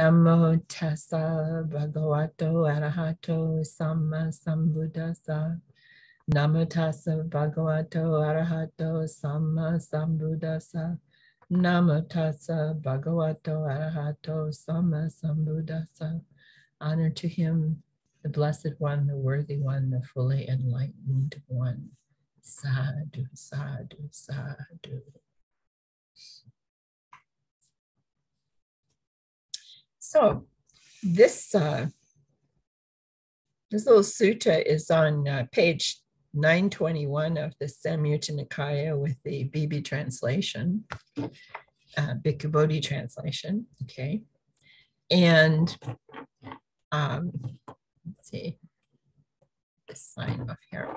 Namo tassa bhagavato arahato samma sambuddhassa. Namo tassa bhagavato arahato samma sambuddhassa. Namo tassa bhagavato arahato samma sambuddhassa. Honor to him, the blessed one, the worthy one, the fully enlightened one. Sadhu, sadhu, sadhu. So this uh, this little sutta is on uh, page 921 of the Samyutta Nikaya with the BB translation, uh, Bhikkhu Bodhi translation. Okay, and um, let's see, this sign off here,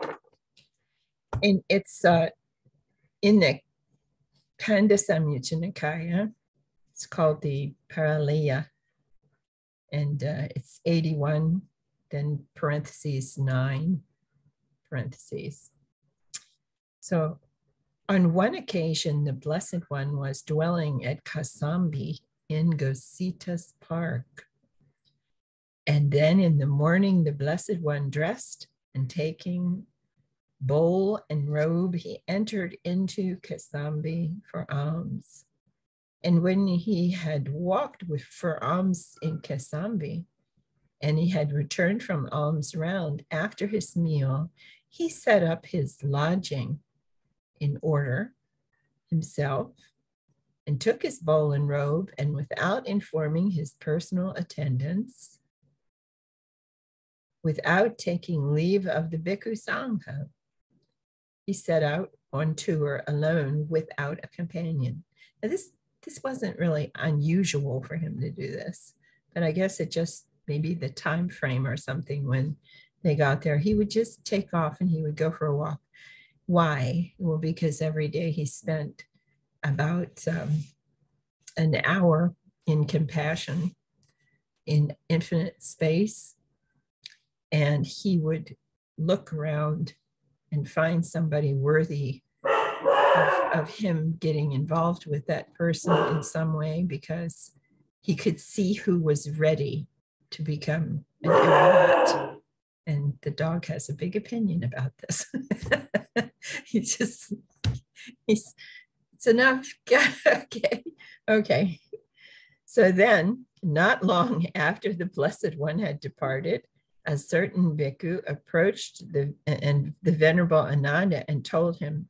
and it's uh, in the Khanda Samyutta Nikaya. It's called the Parileyya and uh, it's 81, then parentheses nine, parentheses. So on one occasion, the Blessed One was dwelling at Kosambi in Ghosita's Park. And then in the morning, the Blessed One dressed and taking bowl and robe, he entered into Kosambi for alms. And when he had walked with for alms in Kosambi, and he had returned from alms round after his meal, he set up his lodging in order himself and took his bowl and robe, and without informing his personal attendants, without taking leave of the Bhikkhu Sangha, he set out on tour alone without a companion. Now, this this wasn't really unusual for him to do this, but I guess it just maybe the time frame or something when they got there, he would just take off and he would go for a walk. Why? Well, because every day he spent about um, an hour in compassion in infinite space, and he would look around and find somebody worthy of, of him getting involved with that person in some way because he could see who was ready to become an arhat. And the dog has a big opinion about this. he just, he's, it's enough. okay. Okay. So then, not long after the Blessed One had departed, a certain bhikkhu approached the and the venerable Ananda and told him,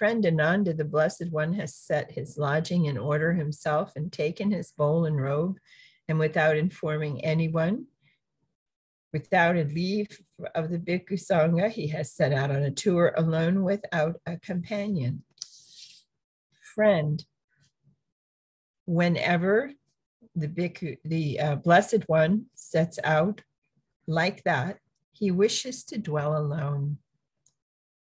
friend Ananda, the Blessed One, has set his lodging in order himself and taken his bowl and robe, and without informing anyone, without a leave of the Bhikkhu Sangha, he has set out on a tour alone without a companion. Friend, whenever the Bhikkhu, the uh, Blessed One sets out like that, he wishes to dwell alone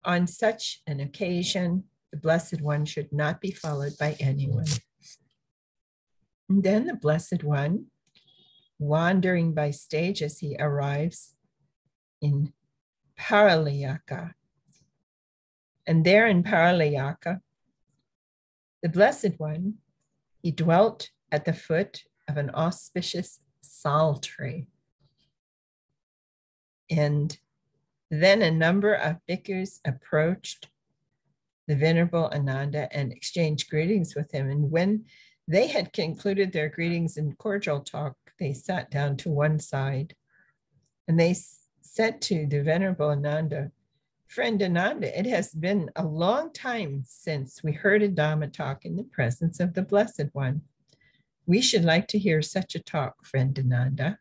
on such an occasion, the Blessed One should not be followed by anyone. And then the Blessed One, wandering by stages, he arrives in Parileyyaka. And there in Parileyyaka, the Blessed One, he dwelt at the foot of an auspicious sal tree. And then a number of bhikkhus approached the Venerable Ananda and exchanged greetings with him. And when they had concluded their greetings and cordial talk, they sat down to one side and they said to the Venerable Ananda, Friend Ananda, it has been a long time since we heard a Dhamma talk in the presence of the Blessed One. We should like to hear such a talk, friend Ananda.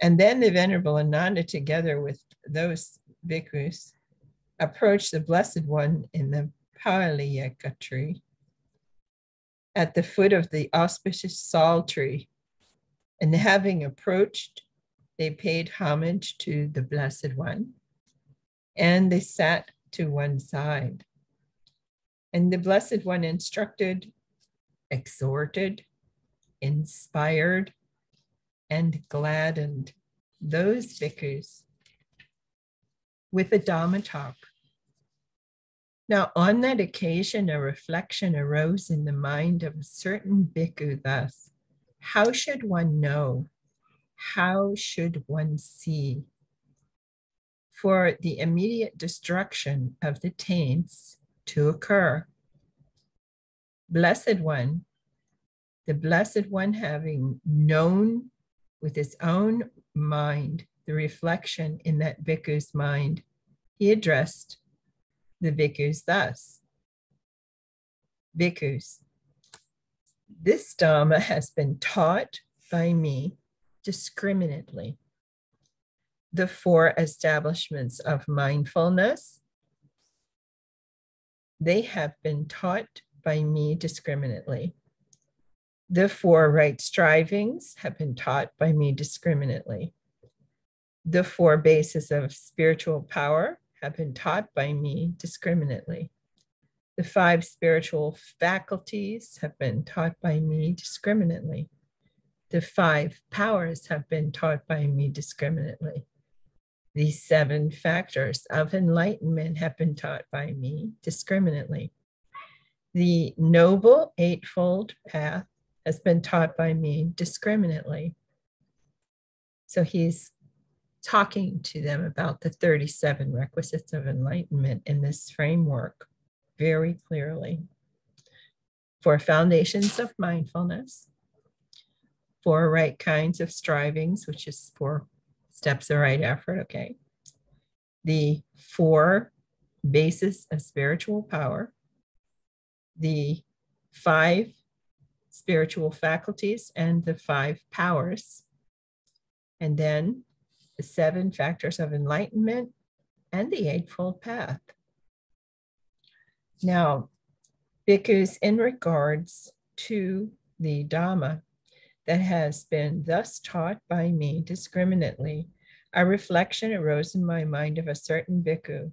And then the Venerable Ananda, together with those bhikkhus, approached the Blessed One in the Parileyyaka tree at the foot of the auspicious sal tree. And having approached, they paid homage to the Blessed One and they sat to one side. And the Blessed One instructed, exhorted, inspired, and gladdened those bhikkhus with a Dhamma talk. Now, on that occasion, a reflection arose in the mind of a certain bhikkhu thus How should one know? How should one see? For the immediate destruction of the taints to occur. Blessed One, the Blessed One having known with his own mind the reflection in that bhikkhu's mind, he addressed the bhikkhus thus Bhikkhus, this Dhamma has been taught by me discriminately. The four establishments of mindfulness, they have been taught by me discriminately. The four right strivings have been taught by me discriminately. The four bases of spiritual power have been taught by me discriminately. The five spiritual faculties have been taught by me discriminately. The five powers have been taught by me discriminately. The seven factors of enlightenment have been taught by me discriminately. The noble eightfold path has been taught by me discriminately. So he's talking to them about the 37 requisites of enlightenment in this framework very clearly. Four foundations of mindfulness, four right kinds of strivings, which is four steps of right effort, okay. The four bases of spiritual power, the five spiritual faculties and the five powers, and then the seven factors of enlightenment and the Eightfold Path. Now, bhikkhus, in regards to the Dhamma that has been thus taught by me discriminately, a reflection arose in my mind of a certain bhikkhu.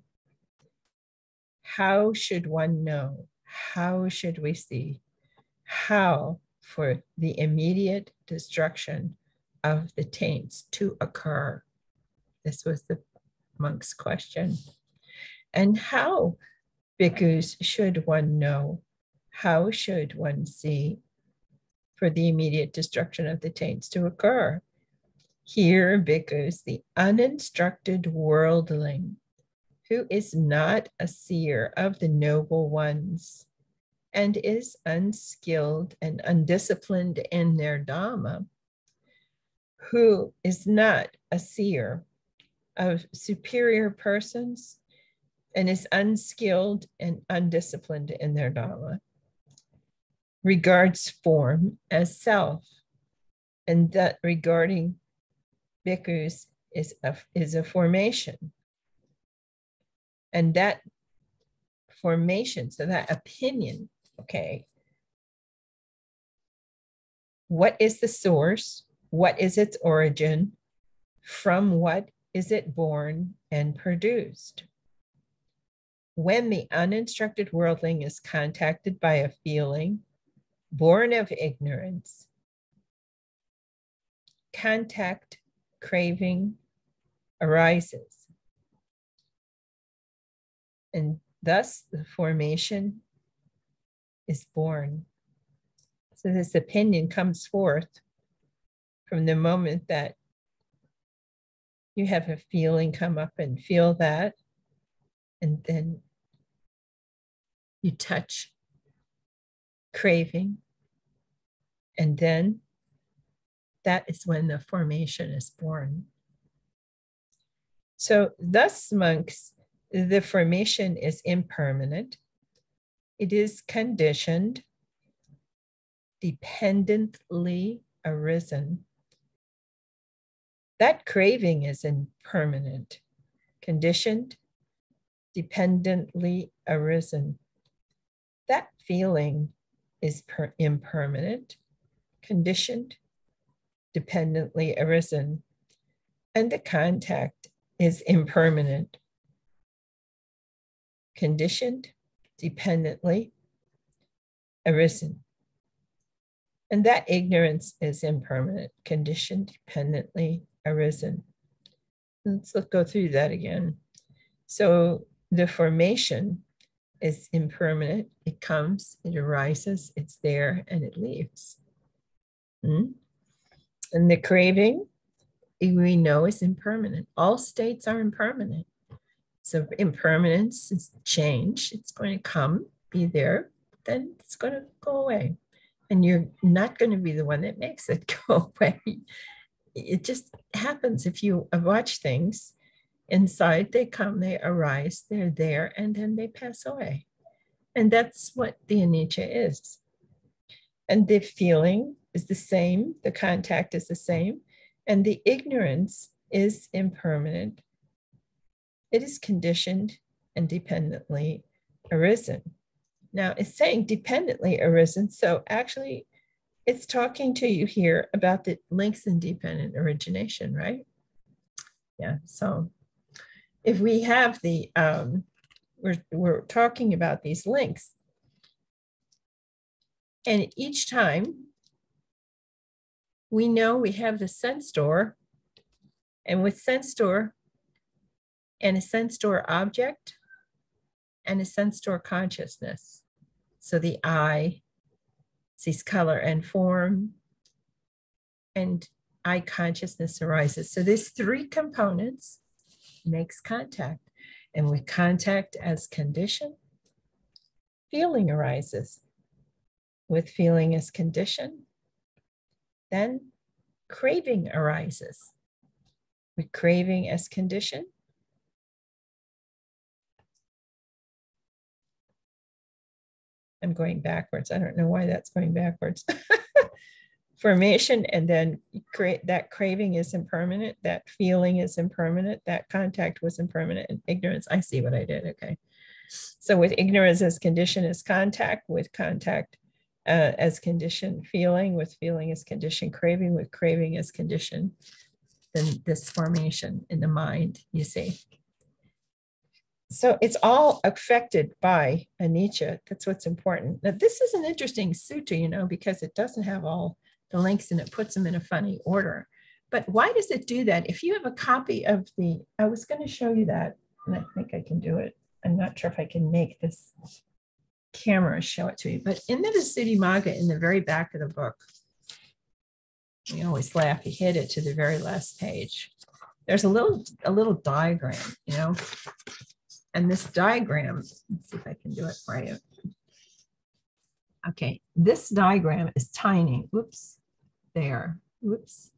How should one know? How should we see? How for the immediate destruction of the taints to occur? This was the monk's question. And how Bhikkhus, should one know? How should one see for the immediate destruction of the taints to occur? Here, bhikkhus, the uninstructed worldling, who is not a seer of the noble ones, and is unskilled and undisciplined in their Dhamma, who is not a seer of superior persons and is unskilled and undisciplined in their Dhamma, regards form as self, and that regarding bhikkhus is a, is a formation. And that formation, so that opinion, okay, what is the source? What is its origin? From what is it born and produced? when the uninstructed worldling is contacted by a feeling born of ignorance, contact craving arises. And thus the formation is born. So this opinion comes forth from the moment that you have a feeling come up and feel that and then you touch craving, and then that is when the formation is born. So, thus, monks, the formation is impermanent, it is conditioned, dependently arisen. That craving is impermanent, conditioned, dependently arisen. That feeling is per- impermanent, conditioned, dependently arisen, and the contact is impermanent, conditioned, dependently arisen. And that ignorance is impermanent, conditioned, dependently arisen. Let's go through that again. So the formation is impermanent. It comes, it arises, it's there, and it leaves. Hmm? And the craving, we know is impermanent. All states are impermanent. So impermanence it's change. It's going to come, be there, then it's going to go away. And you're not going to be the one that makes it go away. It just happens if you watch things inside, they come, they arise, they're there, and then they pass away. And that's what the anicca is. And the feeling is the same, the contact is the same, and the ignorance is impermanent. It is conditioned and dependently arisen. Now it's saying dependently arisen. So actually, it's talking to you here about the links in dependent origination, right? Yeah. So if we have the, um, we're, we're talking about these links. And each time we know we have the sense door. And with sense door and a sense door object and a sense door consciousness. So the eye sees color and form, and eye consciousness arises. So these three components makes contact. And with contact as condition, feeling arises. With feeling as condition, then craving arises. With craving as condition, I'm going backwards. I don't know why that's going backwards. Formation and then create that craving is impermanent, that feeling is impermanent, that contact was impermanent, and ignorance. I see what I did. Okay. So with ignorance as condition is contact, with contact uh, as condition feeling, with feeling as condition craving, with craving as condition, then this formation in the mind, you see. So it's all affected by anicca. That's what's important. Now, this is an interesting sutta, you know, because it doesn't have all the links and it puts them in a funny order. But why does it do that? If you have a copy of the, I was going to show you that, and I think I can do it. I'm not sure if I can make this camera show it to you, but in the Visuddhimagga in the very back of the book, we always laugh, he hit it to the very last page. There's a little, a little diagram, you know, and this diagram, let's see if I can do it for you. Okay, this diagram is tiny. Whoops, there. Whoops.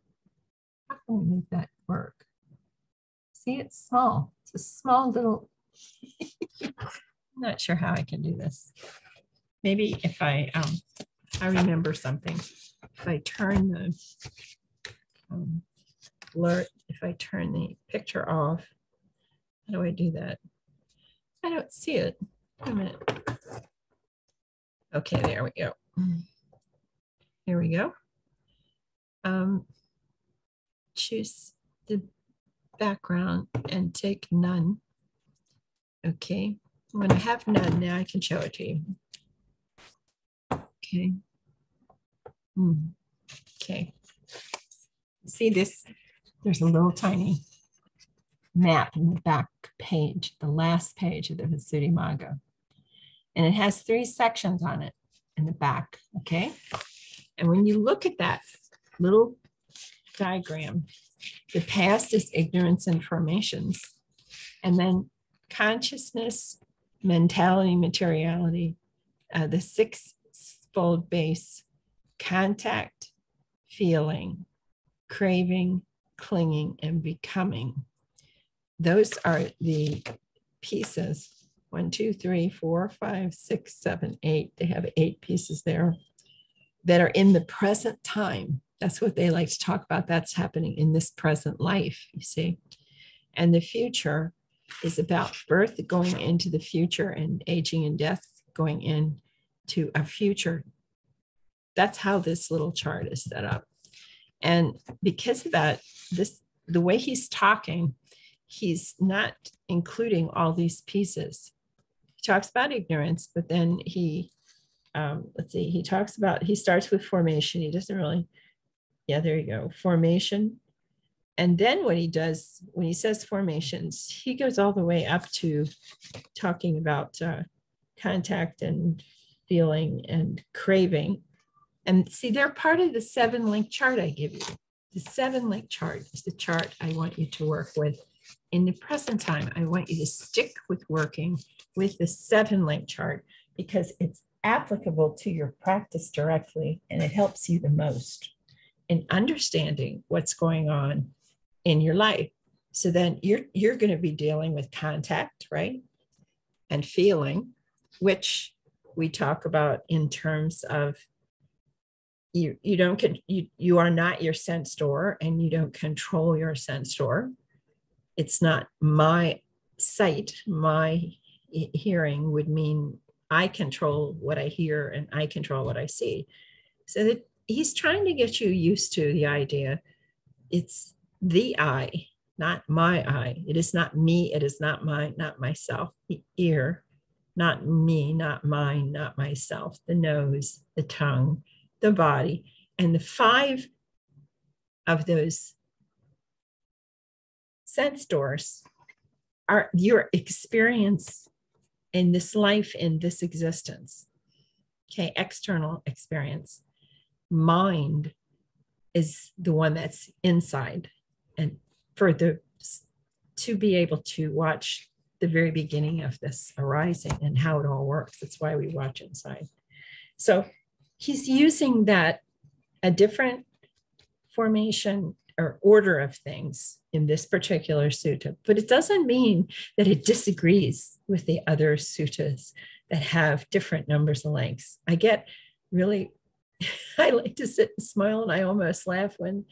How can we make that work? See, it's small. It's a small little, I'm not sure how I can do this. Maybe if I, um, I remember something. If I turn the um, blur, if I turn the picture off, how do I do that? I don't see it. Wait a minute. Okay, there we go. Here we go. Um, choose the background and take none. Okay, when I have none, now I can show it to you. Okay. Mm. Okay. See this? There's a little tiny map in the back page, the last page of the Visuddhimagga. And it has three sections on it in the back, okay? And when you look at that little diagram, the past is ignorance and formations. And then consciousness, mentality, materiality, uh, the six-fold base, contact, feeling, craving, clinging, and becoming those are the pieces. One, two, three, four, five, six, seven, eight. They have eight pieces there that are in the present time. That's what they like to talk about. That's happening in this present life, you see. And the future is about birth going into the future and aging and death going into a future. That's how this little chart is set up. And because of that, this the way he's talking he's not including all these pieces. He talks about ignorance, but then he, um, let's see, he talks about, he starts with formation. He doesn't really, yeah, there you go, formation. And then what he does, when he says formations, he goes all the way up to talking about uh, contact and feeling and craving. And see, they're part of the seven link chart I give you. The seven link chart is the chart I want you to work with. In the present time, I want you to stick with working with the seven link chart because it's applicable to your practice directly and it helps you the most in understanding what's going on in your life. So then you're you're going to be dealing with contact, right? And feeling, which we talk about in terms of you you don't you you are not your sense door and you don't control your sense door it's not my sight my hearing would mean i control what i hear and i control what i see. So that he's trying to get you used to the idea. It's the i not my i. It is not me it is not mine not myself the ear not me not mine not myself the nose the tongue the body. And the five of those sense doors are your experience in this life, in this existence. Okay, external experience. Mind is the one that's inside. And for the to be able to watch the very beginning of this arising and how it all works. That's why we watch inside. So he's using that a different formation or order of things in this particular sutta, but it doesn't mean that it disagrees with the other suttas that have different numbers of lengths. I get really, I like to sit and smile and I almost laugh when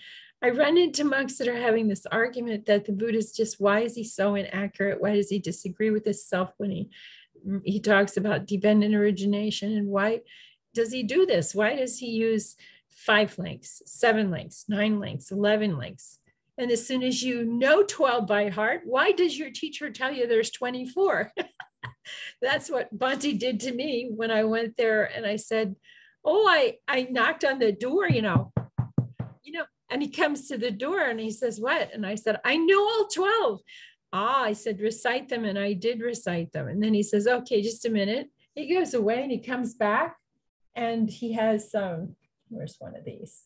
I run into monks that are having this argument that the Buddha is just, why is he so inaccurate? Why does he disagree with himself when he he talks about dependent origination and why does he do this? Why does he use five links, seven links, nine links, 11 links? And as soon as you know 12 by heart, why does your teacher tell you there's 24? That's what Bhante did to me when I went there and I said, Oh, I, I knocked on the door, you know, you know, and he comes to the door and he says, What? And I said, I know all 12. Ah, I said, recite them. And I did recite them. And then he says, Okay, just a minute. He goes away and he comes back and he has um, where's one of these?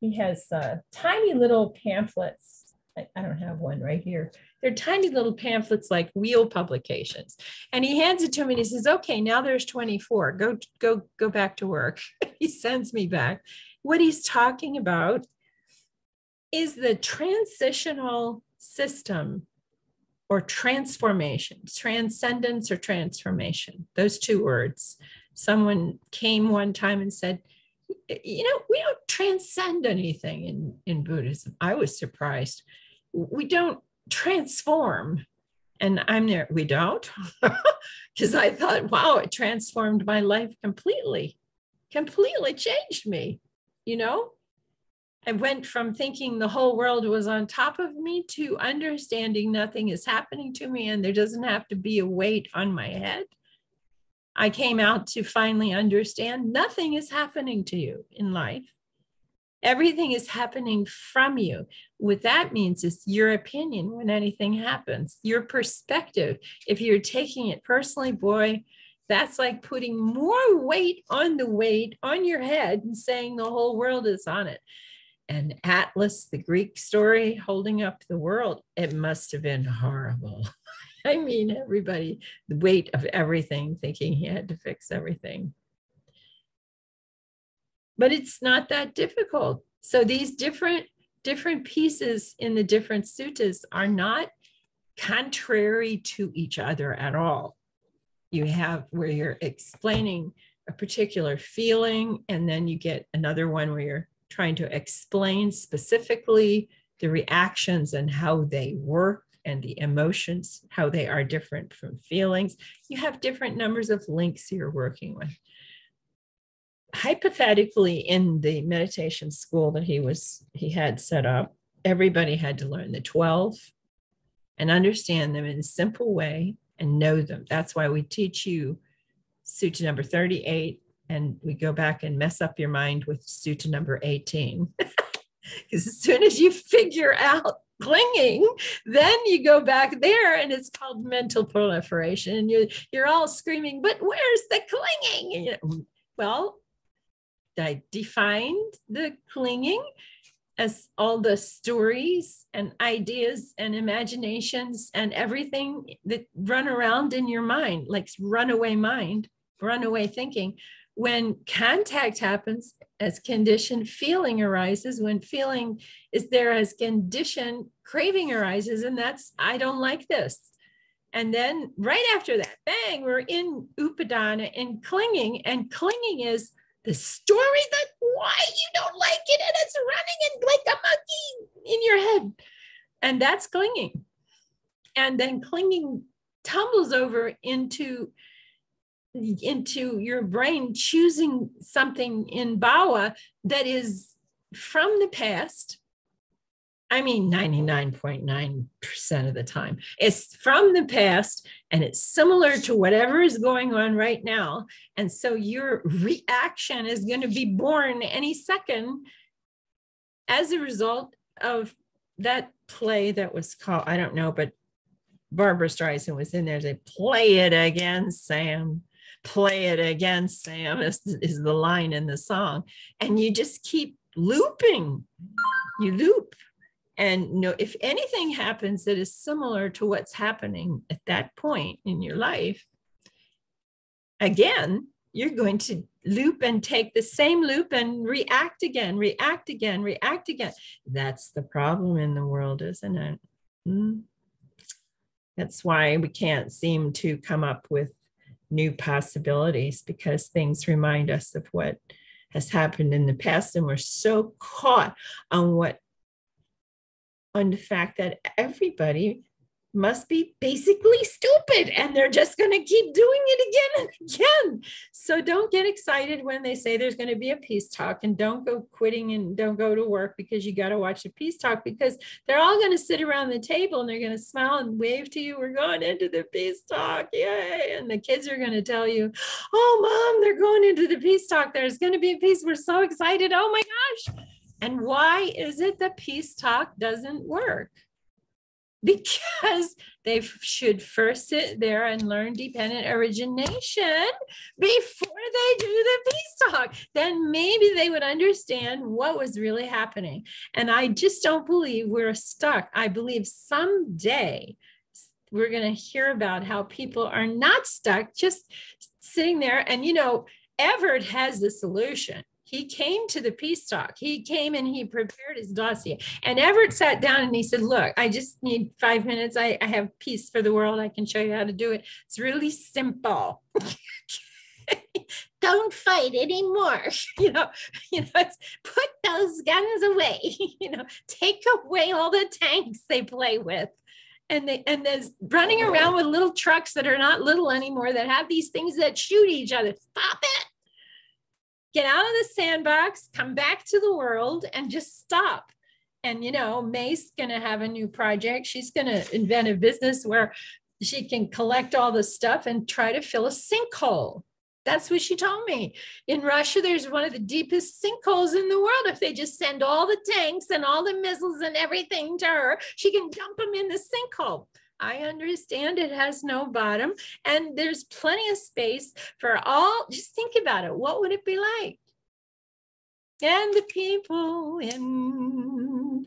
He has uh, tiny little pamphlets. I, I don't have one right here. They're tiny little pamphlets like wheel publications. And he hands it to me and he says, okay, now there's 24. Go, go, go back to work. he sends me back. What he's talking about is the transitional system or transformation, transcendence or transformation, those two words someone came one time and said, you know, we don't transcend anything in, in Buddhism. I was surprised. We don't transform. And I'm there, we don't? Because I thought, wow, it transformed my life completely, completely changed me. You know, I went from thinking the whole world was on top of me to understanding nothing is happening to me and there doesn't have to be a weight on my head. I came out to finally understand nothing is happening to you in life. Everything is happening from you. What that means is your opinion when anything happens, your perspective. If you're taking it personally, boy, that's like putting more weight on the weight on your head and saying the whole world is on it. And Atlas, the Greek story holding up the world, it must have been horrible. I mean, everybody, the weight of everything, thinking he had to fix everything. But it's not that difficult. So these different different pieces in the different suttas are not contrary to each other at all. You have where you're explaining a particular feeling, and then you get another one where you're trying to explain specifically the reactions and how they work and the emotions, how they are different from feelings. You have different numbers of links you're working with. Hypothetically, in the meditation school that he was he had set up, everybody had to learn the 12 and understand them in a simple way and know them. That's why we teach you sutta number 38 and we go back and mess up your mind with sutta number 18. Because as soon as you figure out clinging then you go back there and it's called mental proliferation and you you're all screaming but where's the clinging you well I defined the clinging as all the stories and ideas and imaginations and everything that run around in your mind, like runaway mind, runaway thinking. When contact happens, as conditioned feeling arises, when feeling is there as conditioned craving arises, and that's, I don't like this. And then right after that, bang, we're in upadana and clinging. And clinging is the story that why you don't like it and it's running and like a monkey in your head. And that's clinging. And then clinging tumbles over into into your brain choosing something in bhava that is from the past I mean, 99.9% of the time. It's from the past and it's similar to whatever is going on right now. And so your reaction is going to be born any second as a result of that play that was called, I don't know, but Barbra Streisand was in there. They play it again, Sam. Play it again, Sam, is, is the line in the song. And you just keep looping. You loop and you know if anything happens that is similar to what's happening at that point in your life again you're going to loop and take the same loop and react again react again react again that's the problem in the world isn't it mm. that's why we can't seem to come up with new possibilities because things remind us of what has happened in the past and we're so caught on what on the fact that everybody must be basically stupid and they're just going to keep doing it again and again. So don't get excited when they say there's going to be a peace talk and don't go quitting and don't go to work because you got to watch a peace talk because they're all going to sit around the table and they're going to smile and wave to you. We're going into the peace talk. Yay. And the kids are going to tell you, oh, mom, they're going into the peace talk. There's going to be a peace. We're so excited. Oh my gosh and why is it that peace talk doesn't work? Because they should first sit there and learn dependent origination before they do the peace talk. Then maybe they would understand what was really happening. And I just don't believe we're stuck. I believe someday we're going to hear about how people are not stuck just sitting there. And, you know, Everett has the solution he came to the peace talk. He came and he prepared his dossier. And Everett sat down and he said, Look, I just need five minutes. I, I have peace for the world. I can show you how to do it. It's really simple. Don't fight anymore. You know, you know, it's put those guns away. You know, take away all the tanks they play with and they and there's running around with little trucks that are not little anymore that have these things that shoot each other. Stop it get out of the sandbox, come back to the world, and just stop. And you know, May's to have a new project. She's to invent a business where she can collect all the stuff and try to fill a sinkhole. That's what she told me. In Russia, there's one of the deepest sinkholes in the world. If they just send all the tanks and all the missiles and everything to her, she can dump them in the sinkhole. I understand it has no bottom and there's plenty of space for all. Just think about it. What would it be like? And the people in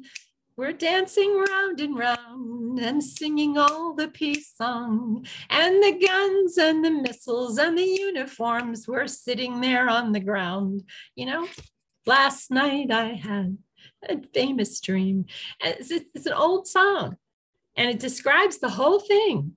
we're dancing round and round and singing all the peace song. And the guns and the missiles and the uniforms were sitting there on the ground. You know, last night I had a famous dream. It's, it's an old song and it describes the whole thing.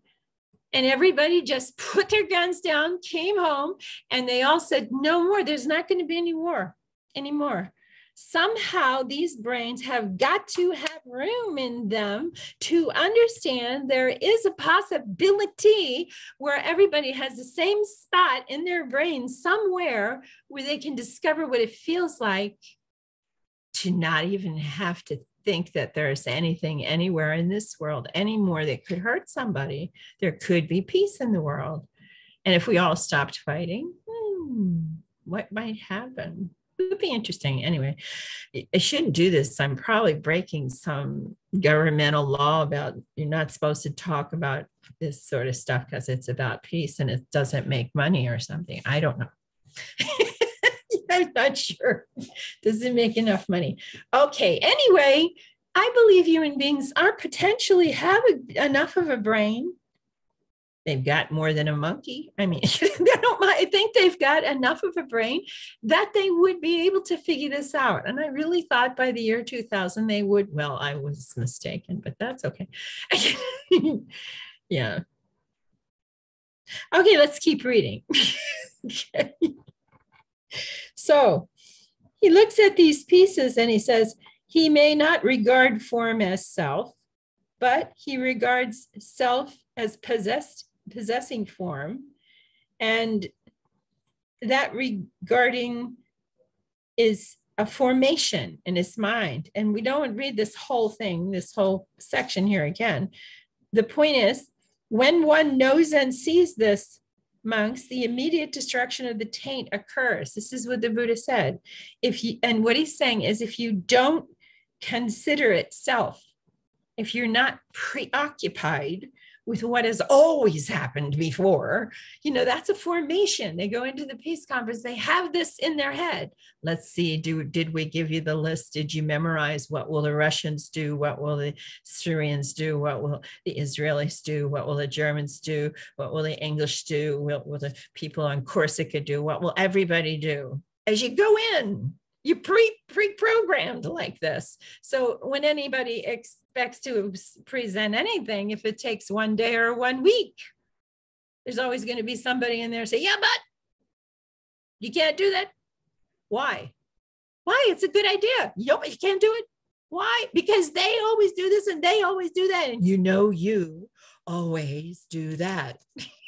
And everybody just put their guns down, came home, and they all said, No more, there's not going to be any war anymore. Somehow, these brains have got to have room in them to understand there is a possibility where everybody has the same spot in their brain somewhere where they can discover what it feels like to not even have to think that there's anything anywhere in this world anymore that could hurt somebody. There could be peace in the world. And if we all stopped fighting, hmm, what might happen? It would be interesting. Anyway, I shouldn't do this. I'm probably breaking some governmental law about you're not supposed to talk about this sort of stuff because it's about peace and it doesn't make money or something. I don't know. I'm not sure. Does it make enough money. Okay. Anyway, I believe human beings are potentially have a, enough of a brain. They've got more than a monkey. I mean, I think they've got enough of a brain that they would be able to figure this out. And I really thought by the year 2000 they would. Well, I was mistaken, but that's okay. yeah. Okay, let's keep reading. okay. So he looks at these pieces and he says, he may not regard form as self, but he regards self as possessed, possessing form. And that regarding is a formation in his mind. And we don't read this whole thing, this whole section here again. The point is, when one knows and sees this, monks, the immediate destruction of the taint occurs. This is what the Buddha said. If you and what he's saying is if you don't consider itself. If you're not preoccupied with what has always happened before, you know, that's a formation. They go into the peace conference, they have this in their head. Let's see, do did we give you the list? Did you memorize what will the Russians do? What will the Syrians do? What will the Israelis do? What will the Germans do? What will the English do? What will the people on Corsica do? What will everybody do? As you go in, you pre pre-programmed like this. So when anybody expects to present anything if it takes one day or one week there's always going to be somebody in there say yeah but you can't do that. Why? Why? It's a good idea. You, you can't do it? Why? Because they always do this and they always do that. And you know you always do that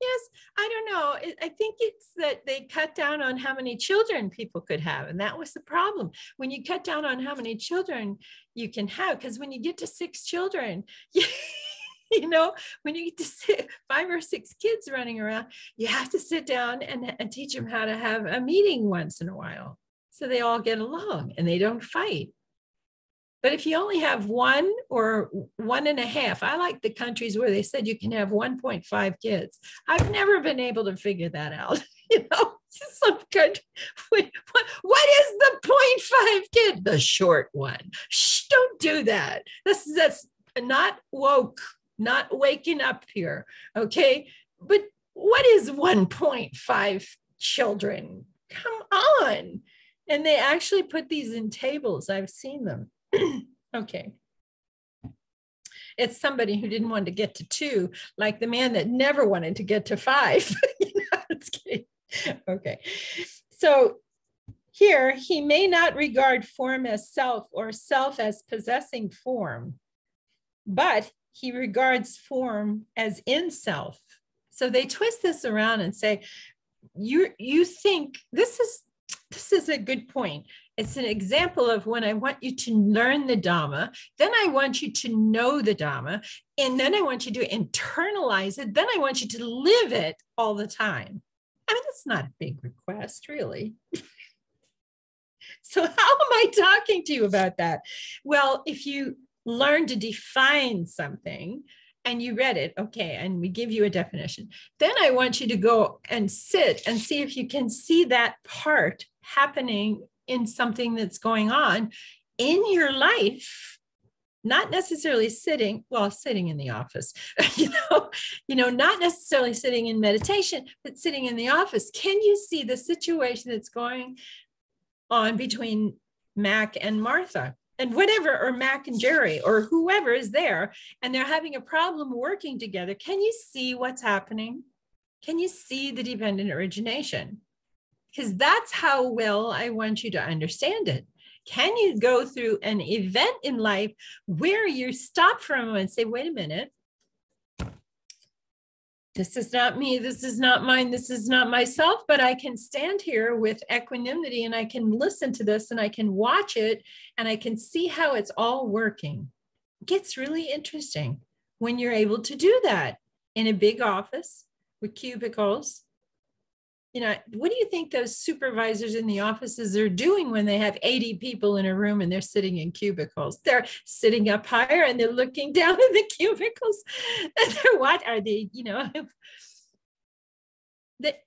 Yes, I don't know. I think it's that they cut down on how many children people could have. And that was the problem. When you cut down on how many children you can have, because when you get to six children, you, you know, when you get to six, five or six kids running around, you have to sit down and, and teach them how to have a meeting once in a while so they all get along and they don't fight. But if you only have one or one and a half, I like the countries where they said you can have 1.5 kids. I've never been able to figure that out. you know, some country. What, what is the 0.5 kid? The short one. Shh, don't do that. That's that's not woke, not waking up here. Okay. But what is 1.5 children? Come on. And they actually put these in tables. I've seen them. okay. It's somebody who didn't want to get to two, like the man that never wanted to get to five. okay. So here, he may not regard form as self or self as possessing form, but he regards form as in self. So they twist this around and say, you you think this is this is a good point. It's an example of when I want you to learn the Dhamma, then I want you to know the Dhamma, and then I want you to internalize it, then I want you to live it all the time. I mean, that's not a big request, really. so, how am I talking to you about that? Well, if you learn to define something, and you read it, okay, and we give you a definition. Then I want you to go and sit and see if you can see that part happening in something that's going on in your life not necessarily sitting well sitting in the office you know you know not necessarily sitting in meditation but sitting in the office. Can you see the situation that's going on between mac and martha? And whatever or mac and jerry or whoever is there and they're having a problem working together can you see what's happening? Can you see the dependent origination because that's how well I want you to understand it. Can you go through an event in life where you stop for a moment and say, wait a minute, this is not me, this is not mine, this is not myself, but I can stand here with equanimity and I can listen to this and I can watch it and I can see how it's all working. It gets really interesting when you're able to do that in a big office with cubicles you know, what do you think those supervisors in the offices are doing when they have 80 people in a room and they're sitting in cubicles? They're sitting up higher and they're looking down in the cubicles. What are they, you know? That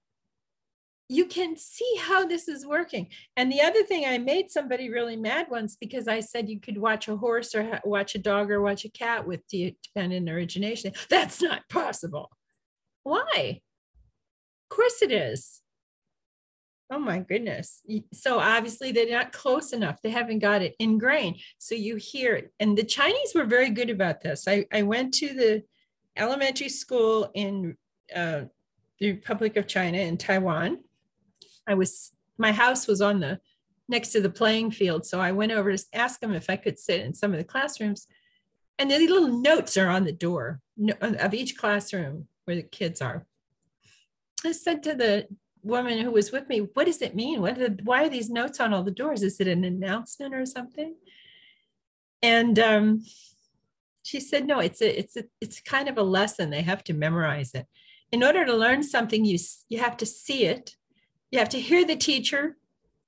you can see how this is working. And the other thing, I made somebody really mad once because I said you could watch a horse or watch a dog or watch a cat with dependent origination. That's not possible. Why? Course it is. Oh my goodness. So obviously they're not close enough. They haven't got it ingrained. So you hear it. And the Chinese were very good about this. I, I went to the elementary school in uh, the Republic of China in Taiwan. I was, my house was on the, next to the playing field. So I went over to ask them if I could sit in some of the classrooms. And the little notes are on the door of each classroom where the kids are. I said to the woman who was with me, what does it mean? What the, why are these notes on all the doors? Is it an announcement or something? And um, she said, no, it's a, it's a, it's kind of a lesson. They have to memorize it. In order to learn something, you, you have to see it. You have to hear the teacher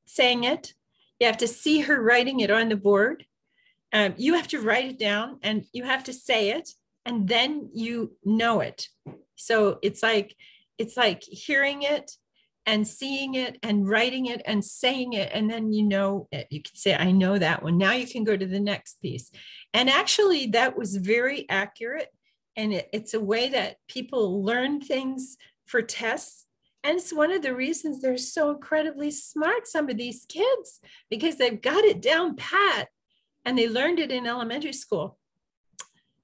saying it. You have to see her writing it on the board. Um, you have to write it down and you have to say it and then you know it. So it's like, it's like hearing it and seeing it and writing it and saying it. And then you know it you can say i know that one. Now you can go to the next piece. And actually that was very accurate. And it, it's a way that people learn things for tests. And it's one of the reasons they're so incredibly smart some of these kids because they've got it down pat and they learned it in elementary school.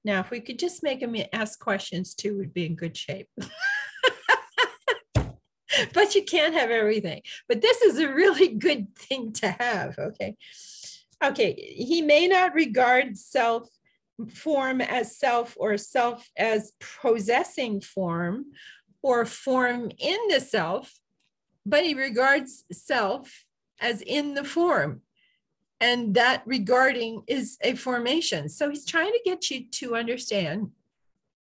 Now if we could just make them ask questions too we'd be in good shape but you can't have everything. But this is a really good thing to have. Okay. Okay. He may not regard self form as self or self as possessing form or form in the self, but he regards self as in the form. And that regarding is a formation. So he's trying to get you to understand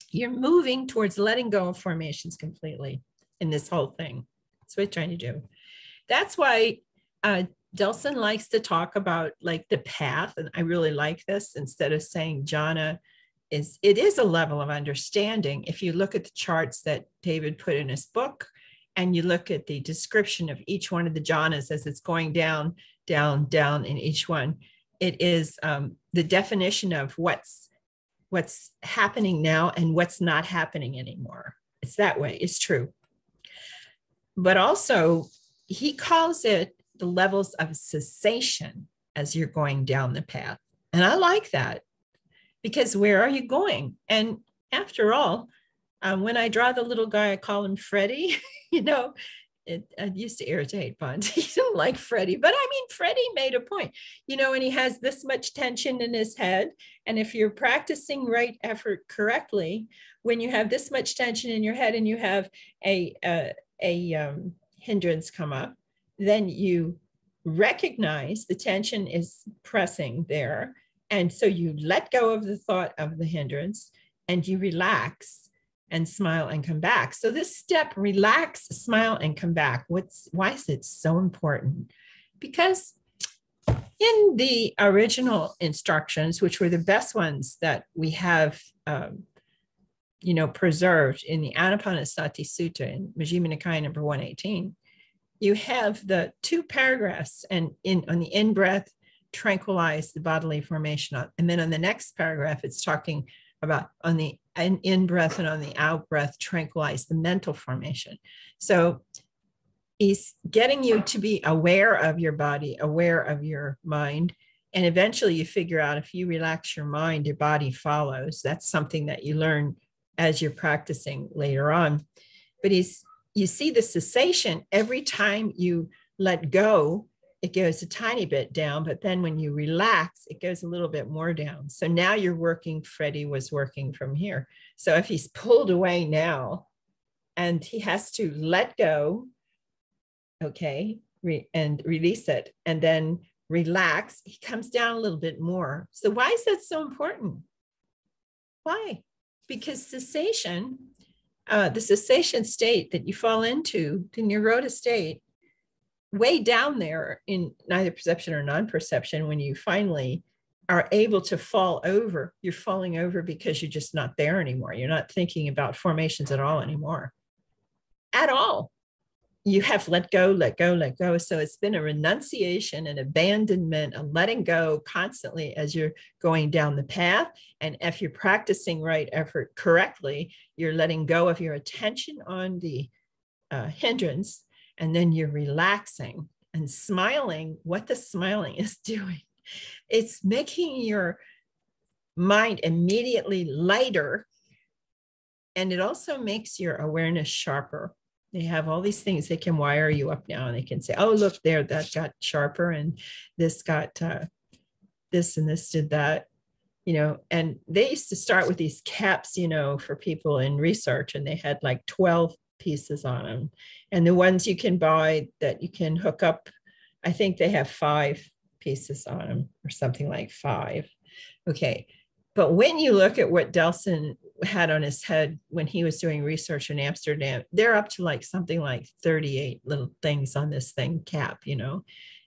you're moving towards letting go of formations completely in this whole thing. That's what he's trying to do. That's why uh, Delson likes to talk about like the path, and I really like this instead of saying jhana is it is a level of understanding. If you look at the charts that David put in his book, and you look at the description of each one of the jhanas as it's going down, down, down in each one, it is um, the definition of what's what's happening now and what's not happening anymore. It's that way. It's true but also he calls it the levels of cessation as you're going down the path. And I like that because where are you going? And after all, um, when I draw the little guy, I call him Freddie. you know, it, it, used to irritate Bhante. he didn't like Freddie, but I mean, Freddie made a point, you know, and he has this much tension in his head. And if you're practicing right effort correctly, when you have this much tension in your head and you have a, a, a um, hindrance come up, then you recognize the tension is pressing there. And so you let go of the thought of the hindrance and you relax and smile and come back. So this step, relax, smile and come back. What's why is it so important? Because in the original instructions, which were the best ones that we have um, you know, preserved in the Anapanasati Sutta in Majjhima Nikaya number 118, you have the two paragraphs and in on the in-breath, tranquilize the bodily formation. And then on the next paragraph, it's talking about on the in-breath and on the out-breath, tranquilize the mental formation. So he's getting you to be aware of your body, aware of your mind. And eventually you figure out if you relax your mind, your body follows. That's something that you learn as you're practicing later on. But he's you see the cessation every time you let go, it goes a tiny bit down, but then when you relax, it goes a little bit more down. So now you're working, Freddie was working from here. So if he's pulled away now and he has to let go, okay, re- and release it, and then relax, he comes down a little bit more. So why is that so important? Why? Because cessation, uh, the cessation state that you fall into, the Nirodha state, way down there in neither perception or non-perception, when you finally are able to fall over, you're falling over because you're just not there anymore. You're not thinking about formations at all anymore. At all. You have let go, let go, let go. So it's been a renunciation, an abandonment, a letting go constantly as you're going down the path. And if you're practicing right effort correctly, you're letting go of your attention on the uh, hindrance, and then you're relaxing and smiling. What the smiling is doing, it's making your mind immediately lighter. And it also makes your awareness sharper they have all these things they can wire you up now and they can say oh look there that got sharper and this got uh, this and this did that you know? And they used to start with these caps you know for people in research and they had like 12 pieces on them and the ones you can buy that you can hook up i think they have five pieces on them or something like five. Okay but when you look at what Delson had on his head when he was doing research in Amsterdam, they're up to like something like 38 little things on this thing cap, you know.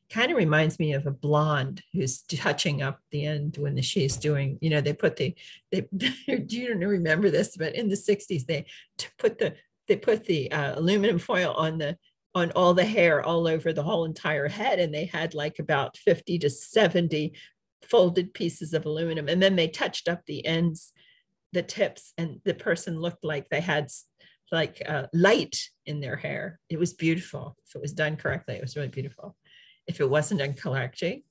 Kind of reminds me of a blonde who's touching up the end when the, she's doing, you know, they put the, they, do you remember this, but in the 60s, they put the, they put the uh, aluminum foil on the, on all the hair all over the whole entire head. And they had like about 50 to 70 folded pieces of aluminum. And then they touched up the ends the tips and the person looked like they had like uh, light in their hair. It was beautiful. If it was done correctly, it was really beautiful. If it wasn't done correctly,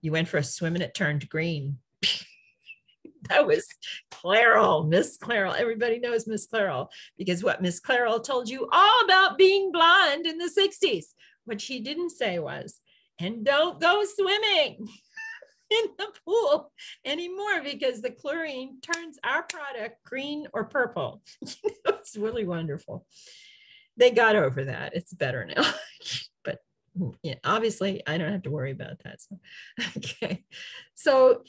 you went for a swim and it turned green. that was Clairol, Miss Clairol. Everybody knows Miss Clairol because what Miss Clairol told you all about being blonde in the 60s. What she didn't say was, and don't go swimming. in the pool anymore because the chlorine turns our product green or purple. it's really wonderful. They got over that. It's better now. but yeah, obviously I don't have to worry about that. So okay. So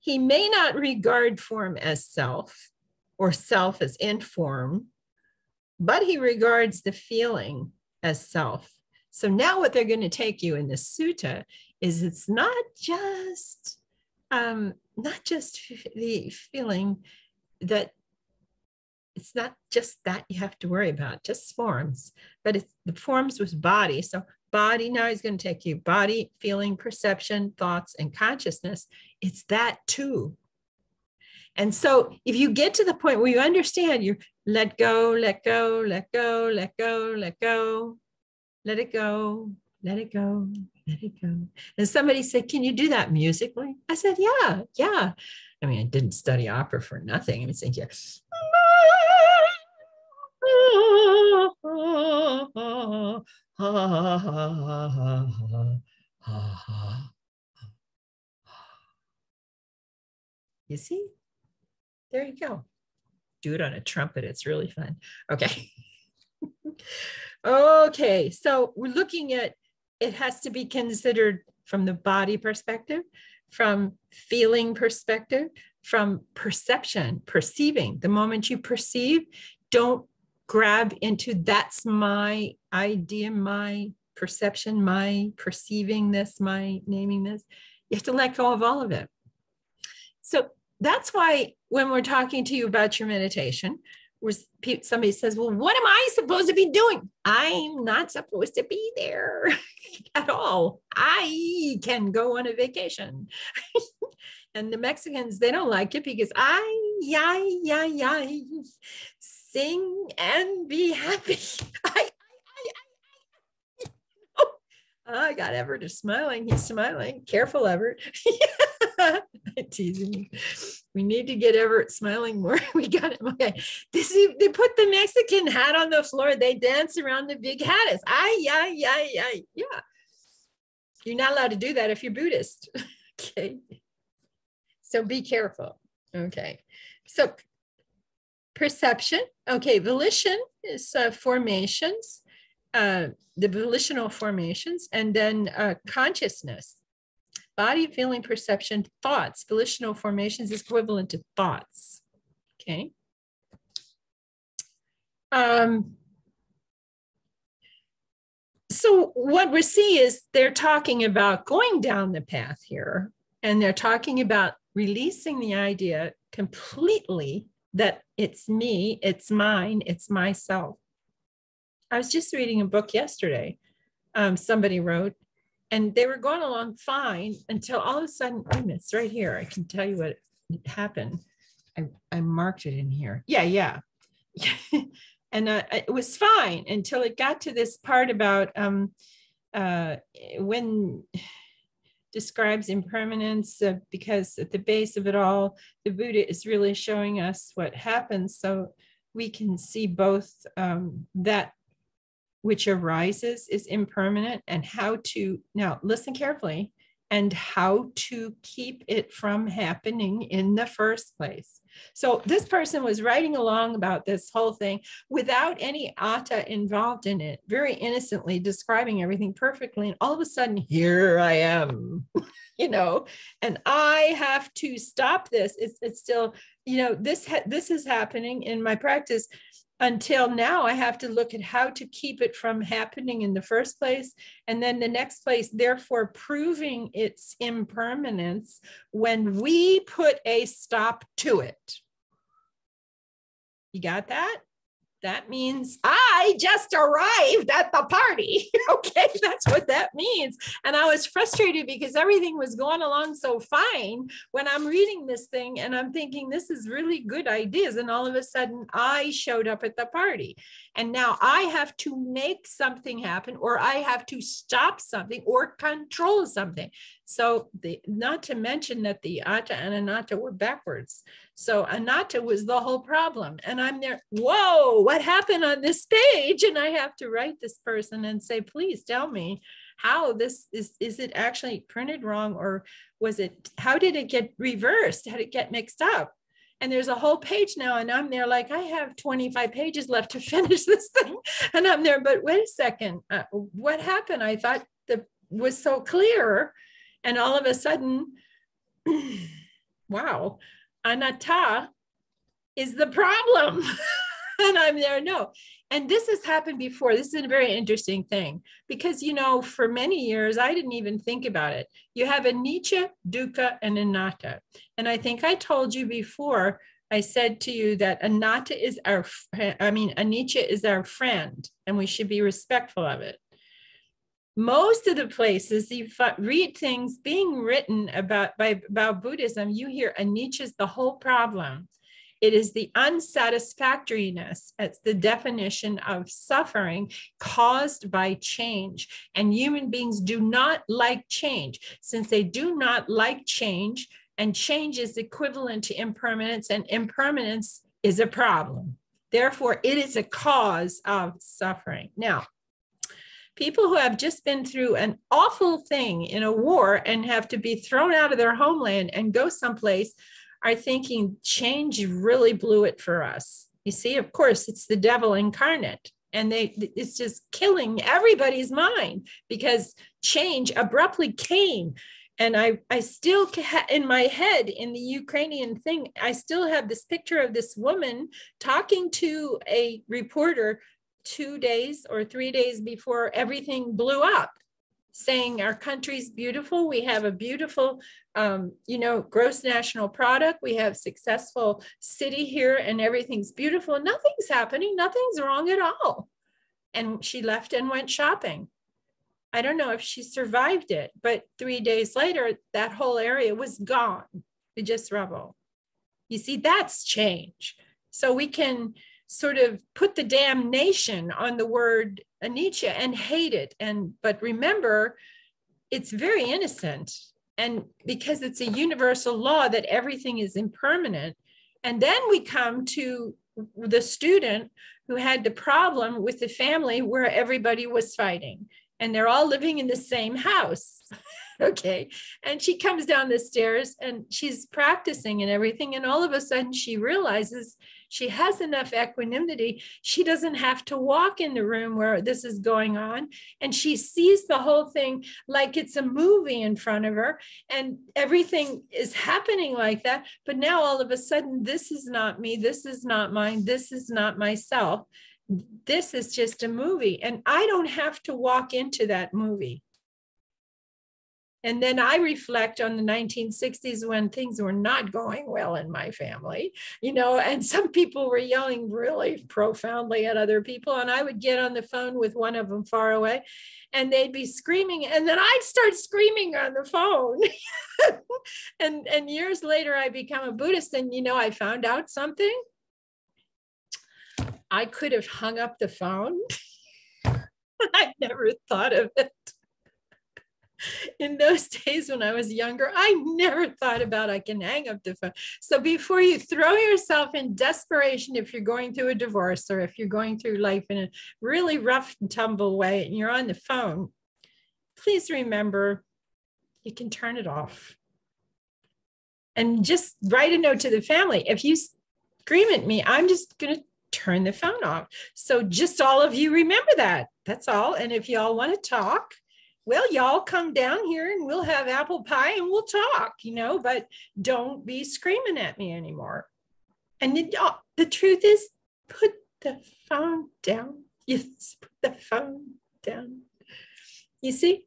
he may not regard form as self or self as in form, but he regards the feeling as self. So now what they're going to take you in the sutta is it's not just um, not just the feeling that it's not just that you have to worry about, just forms, but it's the forms with body. So body now is going to take you body, feeling, perception, thoughts, and consciousness. It's that too. And so if you get to the point where you understand you let go, let go, let go, let go, let go, let it go, let it go, let it go. And somebody said, Can you do that musically? I said, Yeah, yeah. I mean, I didn't study opera for nothing. I was thinking, You see? There you go. Do it on a trumpet. It's really fun. Okay. okay. So we're looking at it has to be considered from the body perspective, from feeling perspective, from perception, perceiving. The moment you perceive, don't grab into that's my idea, my perception, my perceiving this, my naming this. You have to let go of all of it. So that's why when we're talking to you about your meditation, somebody says, Well, what am I supposed to be doing? I'm not supposed to be there at all. I can go on a vacation. and the Mexicans, they don't like it because I, yeah, yeah, yeah, sing and be happy. I, I got Everett is smiling. He's smiling. Careful, Everett. Teasing me. We need to get Everett smiling more. We got him. Okay. This is, they put the Mexican hat on the floor. They dance around the big hat. Ay, ay, ay, ay. Yeah. You're not allowed to do that if you're Buddhist. okay. So be careful. Okay. So perception. Okay. Volition is uh, formations uh, the volitional formations, and then uh, consciousness. Body, feeling, perception, thoughts. Volitional formations is equivalent to thoughts. Okay. Um, so what we see is they're talking about going down the path here, and they're talking about releasing the idea completely that it's me, it's mine, it's myself. I was just reading a book yesterday. Um, somebody wrote, and they were going along fine until all of a sudden, oh, it's right here. I can tell you what happened. I, I marked it in here. Yeah, yeah. and uh, it was fine until it got to this part about um, uh, when describes impermanence uh, because at the base of it all, the Buddha is really showing us what happens. So we can see both um, that which arises is impermanent and how to, now listen carefully, and how to keep it from happening in the first place. So this person was writing along about this whole thing without any atta involved in it, very innocently describing everything perfectly. And all of a sudden, here I am, you know, and I have to stop this. It's, it's still, you know, this, ha- this is happening in my practice until now i have to look at how to keep it from happening in the first place. And then the next place therefore proving its impermanence when we put a stop to it. You got that that means I just arrived at the party. okay, that's what that means. And I was frustrated because everything was going along so fine when I'm reading this thing and I'm thinking this is really good ideas. And all of a sudden, I showed up at the party. And now I have to make something happen, or I have to stop something or control something. So, the, not to mention that the atta and anatta were backwards. So, anatta was the whole problem. And I'm there, whoa, what happened on this page? And I have to write this person and say, please tell me how this is is it actually printed wrong or was it how did it get reversed? How did it get mixed up? And there's a whole page now and i'm there like i have 25 pages left to finish this thing. And i'm there but wait a second uh, what happened? I thought the was so clear. And all of a sudden wow anatta is the problem. And i'm there no. And this has happened before. This is a very interesting thing because you know for many years i didn't even think about it. You have a anicca dukkha and anatta. And i think i told you before i said to you that anatta is our i mean anicca is our friend and we should be respectful of it most of the places you read things being written about by about buddhism you hear anicca is the whole problem it is the unsatisfactoriness. It's the definition of suffering caused by change. And human beings do not like change. Since they do not like change, and change is equivalent to impermanence, and impermanence is a problem. Therefore, it is a cause of suffering. Now, people who have just been through an awful thing in a war and have to be thrown out of their homeland and go someplace are thinking change really blew it for us. You see, of course, it's the devil incarnate. And they it's just killing everybody's mind because change abruptly came. And I, I still in my head in the Ukrainian thing, I still have this picture of this woman talking to a reporter two days or three days before everything blew up saying our country's beautiful. We have a beautiful, um, you know, gross national product. We have successful city here and everything's beautiful. Nothing's happening. Nothing's wrong at all. And she left and went shopping. I don't know if she survived it, but three days later, that whole area was gone It just rubble. You see, that's change. So we can sort of put the damnation on the word anicca and hate it. And but remember, it's very innocent. And because it's a universal law that everything is impermanent. And then we come to the student who had the problem with the family where everybody was fighting and they're all living in the same house. okay. And she comes down the stairs and she's practicing and everything. And all of a sudden she realizes she has enough equanimity. She doesn't have to walk in the room where this is going on. And she sees the whole thing like it's a movie in front of her. And everything is happening like that. But now all of a sudden, this is not me. This is not mine. This is not myself. This is just a movie. And I don't have to walk into that movie. And then I reflect on the 1960s when things were not going well in my family, you know, and some people were yelling really profoundly at other people. And I would get on the phone with one of them far away and they'd be screaming. And then I'd start screaming on the phone. and, and years later, I become a Buddhist. And, you know, I found out something. I could have hung up the phone. I never thought of it in those days when I was younger, I never thought about I can hang up the phone. So before you throw yourself in desperation, if you're going through a divorce or if you're going through life in a really rough and tumble way and you're on the phone, please remember you can turn it off. And just write a note to the family. If you scream at me, I'm just going to turn the phone off. So just all of you remember that. That's all. And if y'all want to talk, well, y'all come down here and we'll have apple pie and we'll talk, you know, but don't be screaming at me anymore. And the, uh, the truth is, put the phone down. Yes, put the phone down. You see?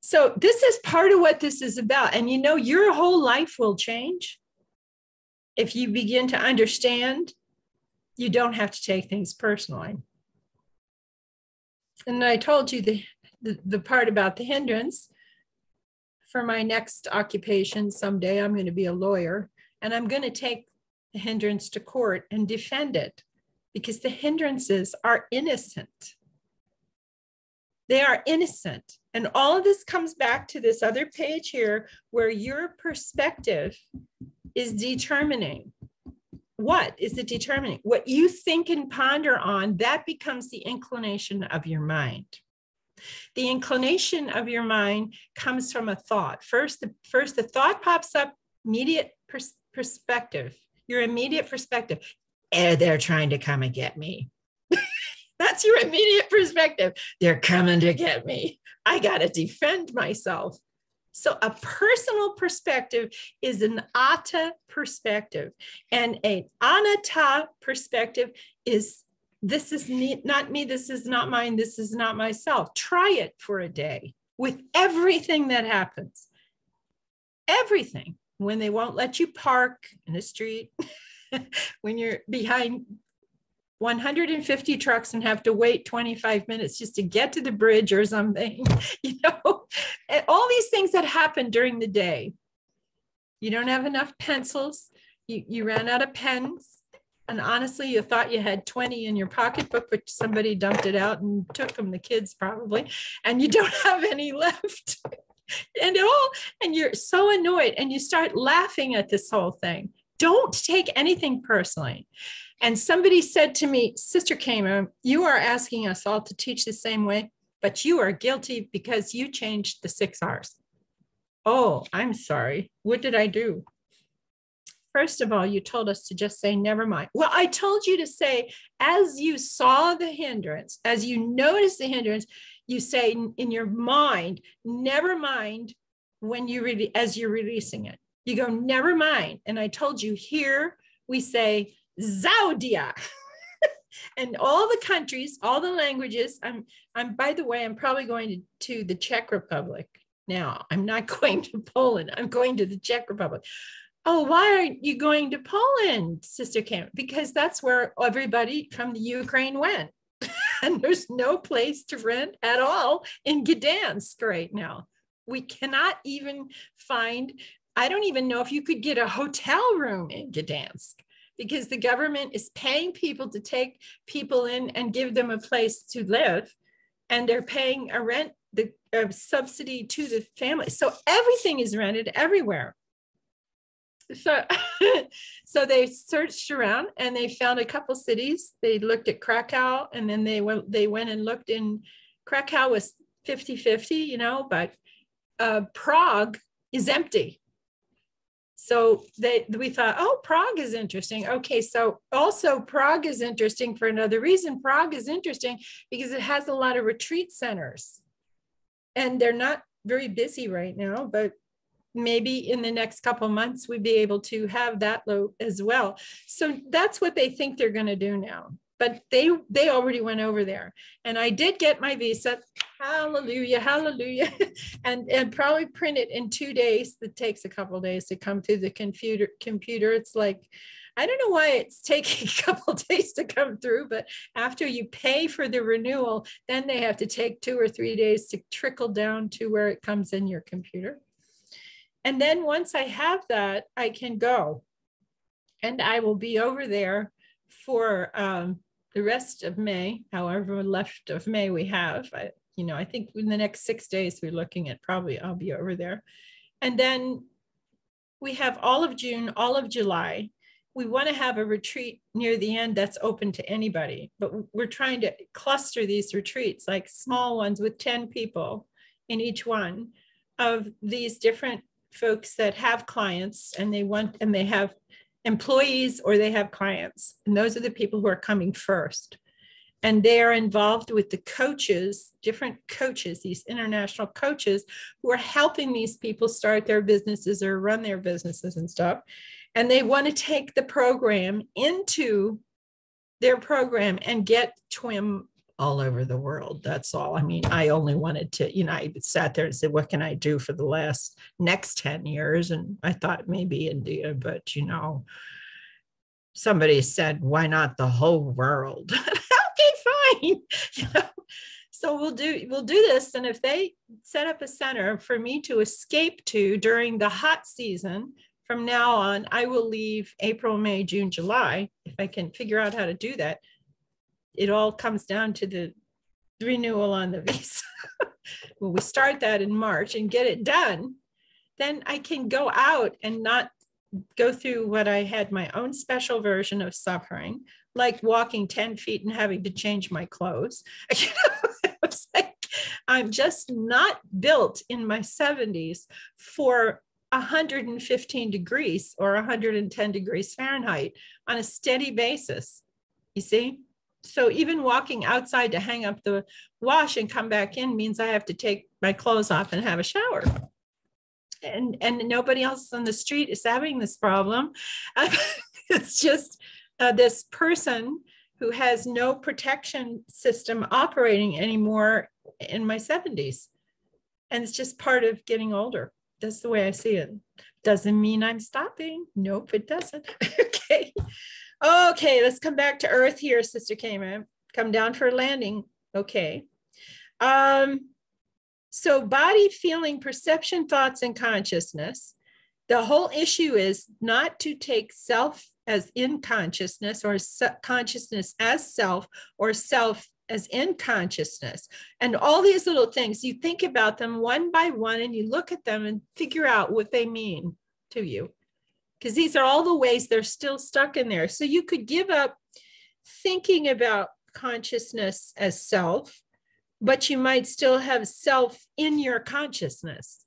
So, this is part of what this is about. And you know, your whole life will change if you begin to understand you don't have to take things personally. And I told you the the, the part about the hindrance. For my next occupation someday i'm going to be a lawyer and i'm going to take the hindrance to court and defend it because the hindrances are innocent. They are innocent. And all of this comes back to this other page here where your perspective is determining. What is it determining? What you think and ponder on that becomes the inclination of your mind the inclination of your mind comes from a thought. First, the, first the thought pops up, immediate pers- perspective, your immediate perspective. Eh, they're trying to come and get me. That's your immediate perspective. They're coming to get me. I got to defend myself. So, a personal perspective is an atta perspective, and an anatta perspective is this is me, not me, this is not mine, this is not myself. Try it for a day with everything that happens. Everything. When they won't let you park in the street, when you're behind 150 trucks and have to wait 25 minutes just to get to the bridge or something, you know, and all these things that happen during the day. You don't have enough pencils, you, you ran out of pens, and honestly, you thought you had 20 in your pocketbook, but somebody dumped it out and took them, the kids probably, and you don't have any left. and all, and you're so annoyed and you start laughing at this whole thing. Don't take anything personally. And somebody said to me, Sister Khema, you are asking us all to teach the same way, but you are guilty because you changed the six R's. Oh, I'm sorry. What did I do? First of all, you told us to just say, never mind. Well, I told you to say, as you saw the hindrance, as you notice the hindrance, you say in your mind, never mind when you really, as you're releasing it. You go, never mind. And I told you here, we say, Zaudia. and all the countries, all the languages. I'm, I'm, by the way, I'm probably going to, to the Czech Republic now. I'm not going to Poland. I'm going to the Czech Republic oh, why aren't you going to Poland, Sister Kim? Because that's where everybody from the Ukraine went. and there's no place to rent at all in Gdansk right now. We cannot even find, I don't even know if you could get a hotel room in Gdansk because the government is paying people to take people in and give them a place to live. And they're paying a rent, the a subsidy to the family. So everything is rented everywhere so so they searched around and they found a couple cities. They looked at krakow and then they went they went and looked in krakow was 50 50 you know but uh, prague is empty. So they we thought oh prague is interesting. Okay so also prague is interesting for another reason. Prague is interesting because it has a lot of retreat centers. And they're not very busy right now but maybe in the next couple months we'd be able to have that low as well. So that's what they think they're going to do now. But they they already went over there. And i did get my visa. Hallelujah hallelujah. And and probably print it in two days. It takes a couple days to come through the computer computer. It's like i don't know why it's taking a couple days to come through but after you pay for the renewal then they have to take two or three days to trickle down to where it comes in your computer and then once i have that i can go and i will be over there for um, the rest of May, however left of May we have. I, you know, I think in the next six days we're looking at probably I'll be over there. And then we have all of June, all of July. We want to have a retreat near the end that's open to anybody, but we're trying to cluster these retreats, like small ones with 10 people in each one of these different folks that have clients and they want and they have employees or they have clients. And those are the people who are coming first. And they are involved with the coaches, different coaches, these international coaches who are helping these people start their businesses or run their businesses and stuff. And they want to take the program into their program and get TWIM all over the world. That's all. I mean, I only wanted to, you know, I sat there and said, what can I do for the last next 10 years? And I thought maybe India, but you know, somebody said, why not the whole world? okay, fine. You know? So we'll do we'll do this. And if they set up a center for me to escape to during the hot season, from now on, I will leave April, May, June, July, if I can figure out how to do that it all comes down to the renewal on the visa. when we start that in March and get it done, then I can go out and not go through what I had my own special version of suffering, like walking 10 feet and having to change my clothes. I'm just not built in my 70s for 115 degrees or 110 degrees Fahrenheit on a steady basis. You see? So even walking outside to hang up the wash and come back in means I have to take my clothes off and have a shower. And, and nobody else on the street is having this problem. it's just uh, this person who has no protection system operating anymore in my 70s. And it's just part of getting older. That's the way I see it. Doesn't mean I'm stopping. Nope, it doesn't. okay. Okay, let's come back to Earth here, Sister Khema. Come down for a landing. Okay. Um, so body, feeling, perception, thoughts, and consciousness. The whole issue is not to take self as in consciousness or consciousness as self or self as in consciousness. And all these little things, you think about them one by one and you look at them and figure out what they mean to you because these are all the ways they're still stuck in there. So you could give up thinking about consciousness as self, but you might still have self in your consciousness.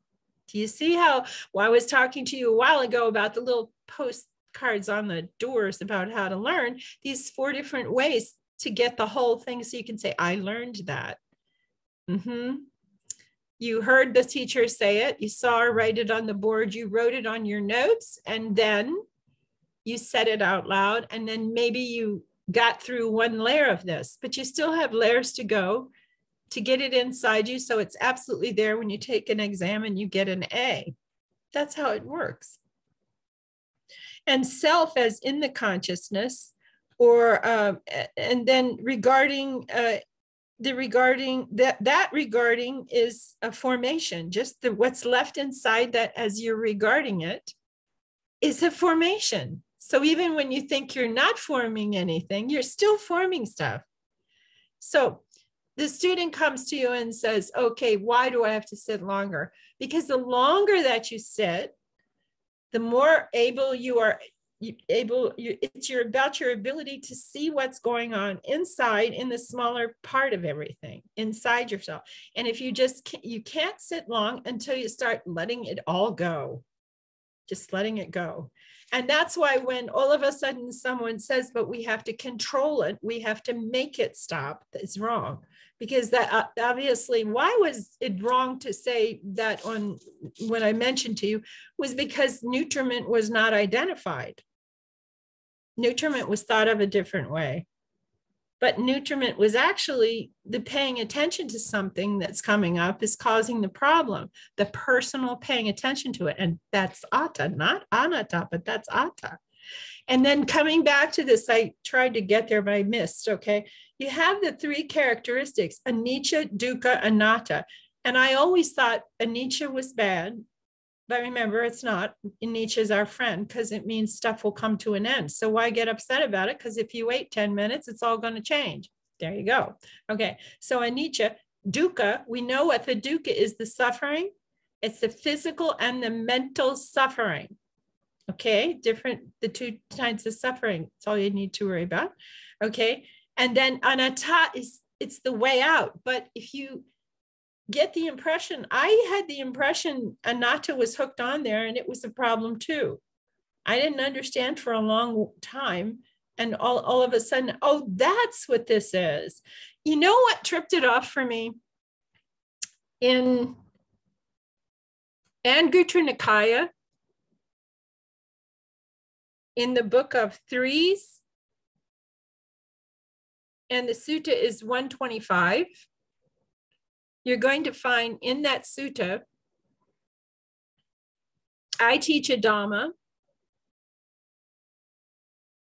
Do you see how? Well, I was talking to you a while ago about the little postcards on the doors about how to learn these four different ways to get the whole thing so you can say, I learned that. Mm-hmm you heard the teacher say it, you saw her write it on the board, you wrote it on your notes, and then you said it out loud. And then maybe you got through one layer of this, but you still have layers to go to get it inside you. So it's absolutely there when you take an exam and you get an A. That's how it works. And self as in the consciousness, or uh, and then regarding uh, the regarding that that regarding is a formation just the what's left inside that as you're regarding it is a formation. So even when you think you're not forming anything you're still forming stuff. So the student comes to you and says okay why do i have to sit longer? Because the longer that you sit the more able you are able you, it's your about your ability to see what's going on inside in the smaller part of everything inside yourself. And if you just can't, you can't sit long until you start letting it all go. Just letting it go. And that's why when all of a sudden someone says but we have to control it we have to make it stop it's wrong. Because that uh, obviously why was it wrong to say that on when i mentioned to you was because nutriment was not identified nutriment was thought of a different way. but nutriment was actually the paying attention to something that's coming up is causing the problem the personal paying attention to it. And that's atta not anatta but that's atta. And then coming back to this i tried to get there but i missed okay? You have the three characteristics anicca dukkha anatta. And i always thought anicca was bad but remember, it's not. anicca is our friend because it means stuff will come to an end. So why get upset about it? Because if you wait 10 minutes, it's all going to change. There you go. Okay. So anicca, dukkha, we know what the dukkha is the suffering. It's the physical and the mental suffering. Okay. Different, the two kinds of suffering. That's all you need to worry about. Okay. And then anatta is it's the way out. But if you get the impression i had the impression anatta was hooked on there and it was a problem too. I didn't understand for a long time and all, all of a sudden oh that's what this is. You know what tripped it off for me? In Anguttara Nikaya in the book of threes and the sutta is 125 you're going to find in that sutta, I teach a Dhamma.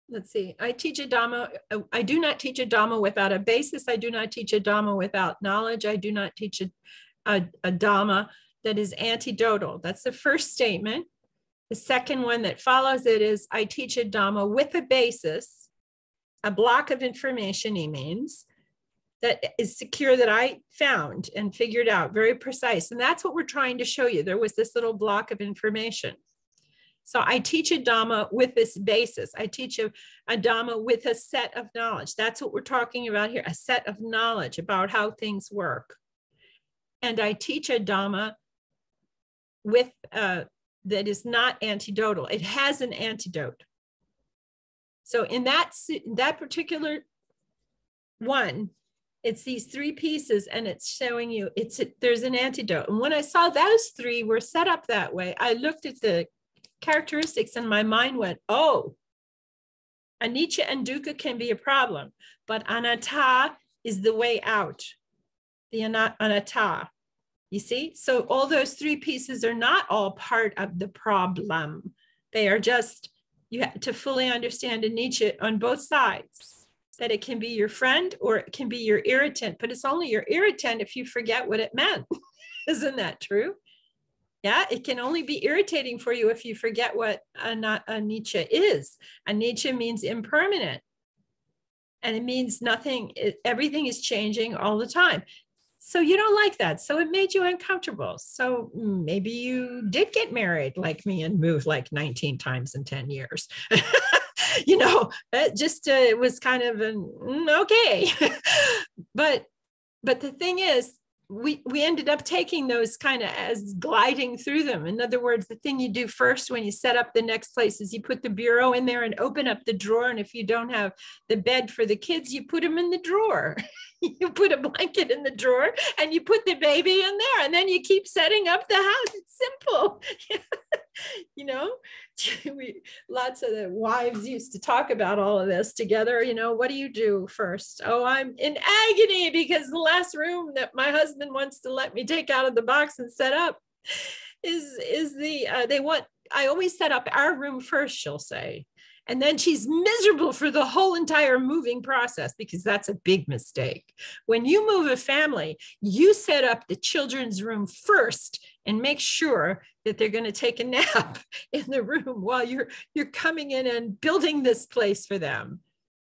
Let's see, I teach a Dhamma. I do not teach a Dhamma without a basis. I do not teach a Dhamma without knowledge. I do not teach a, a, a Dhamma that is antidotal. That's the first statement. The second one that follows it is I teach a Dhamma with a basis, a block of information, he means, that is secure that I found and figured out, very precise. And that's what we're trying to show you. There was this little block of information. So I teach a Dhamma with this basis. I teach a, a Dhamma with a set of knowledge. That's what we're talking about here, a set of knowledge about how things work. And I teach a Dhamma with uh, that is not antidotal. It has an antidote. So in that, that particular one, it's these three pieces and it's showing you it's there's an antidote. And when i saw those three were set up that way i looked at the characteristics and my mind went oh anicca and dukkha can be a problem but anatta is the way out. The anatta you see? So all those three pieces are not all part of the problem. They are just you have to fully understand anicca on both sides that it can be your friend or it can be your irritant, but it's only your irritant if you forget what it meant. Isn't that true? Yeah, it can only be irritating for you if you forget what a, anicca is. Anicca means impermanent. And it means nothing, it, everything is changing all the time. So you don't like that. So it made you uncomfortable. So maybe you did get married like me and move like 19 times in 10 years. you know, it just uh, it was kind of an mm, okay. but but the thing is, we we ended up taking those kind of as gliding through them. In other words the thing you do first when you set up the next place is you put the bureau in there and open up the drawer and if you don't have the bed for the kids you put them in the drawer. You put a blanket in the drawer and you put the baby in there and then you keep setting up the house. It's simple. You know we lots of the wives used to talk about all of this together you know what do you do first? Oh i'm in agony because the last room that my husband wants to let me take out of the box and set up is is the uh, they want i always set up our room first she'll say and then she's miserable for the whole entire moving process because that's a big mistake. When you move a family, you set up the children's room first and make sure that they're going to take a nap in the room while you're you're coming in and building this place for them.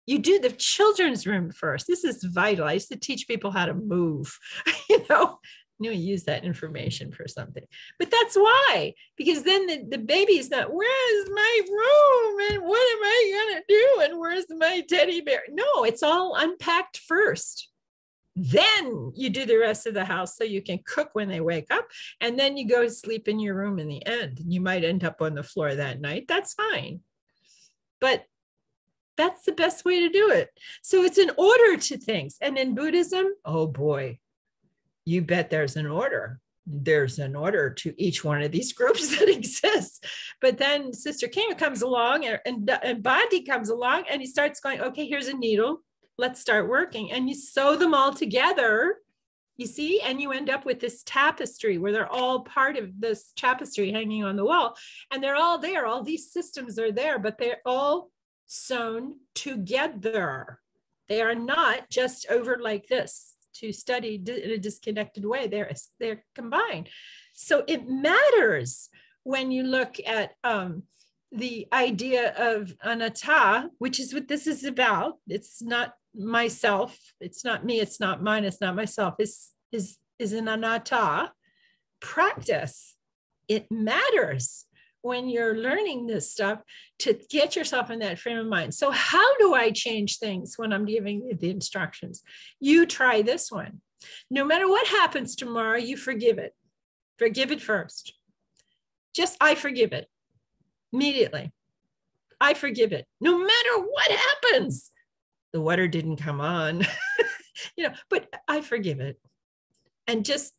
You do the children's room first. This is vital. I used to teach people how to move you know I knew I use that information for something but that's why because then the, the baby's not where's my room and what am i going to do and where's my teddy bear no it's all unpacked first then you do the rest of the house so you can cook when they wake up. And then you go to sleep in your room in the end. You might end up on the floor that night. That's fine. But that's the best way to do it. So it's an order to things. And in Buddhism, oh boy, you bet there's an order. There's an order to each one of these groups that exists. But then Sister Khema comes along and, and, and Bhante comes along and he starts going, okay, here's a needle let's start working. And you sew them all together, you see, and you end up with this tapestry where they're all part of this tapestry hanging on the wall. And they're all there. All these systems are there, but they're all sewn together. They are not just over like this to study in a disconnected way. They're, they're combined. So it matters when you look at um, the idea of anatta, which is what this is about. It's not myself. It's not me. It's not mine. It's not myself. Is is is an anatta practice. It matters when you're learning this stuff to get yourself in that frame of mind. So, how do I change things when I'm giving the instructions? You try this one. No matter what happens tomorrow, you forgive it. Forgive it first. Just, I forgive it immediately. I forgive it. No matter what happens, the water didn't come on, you know, but I forgive it. And just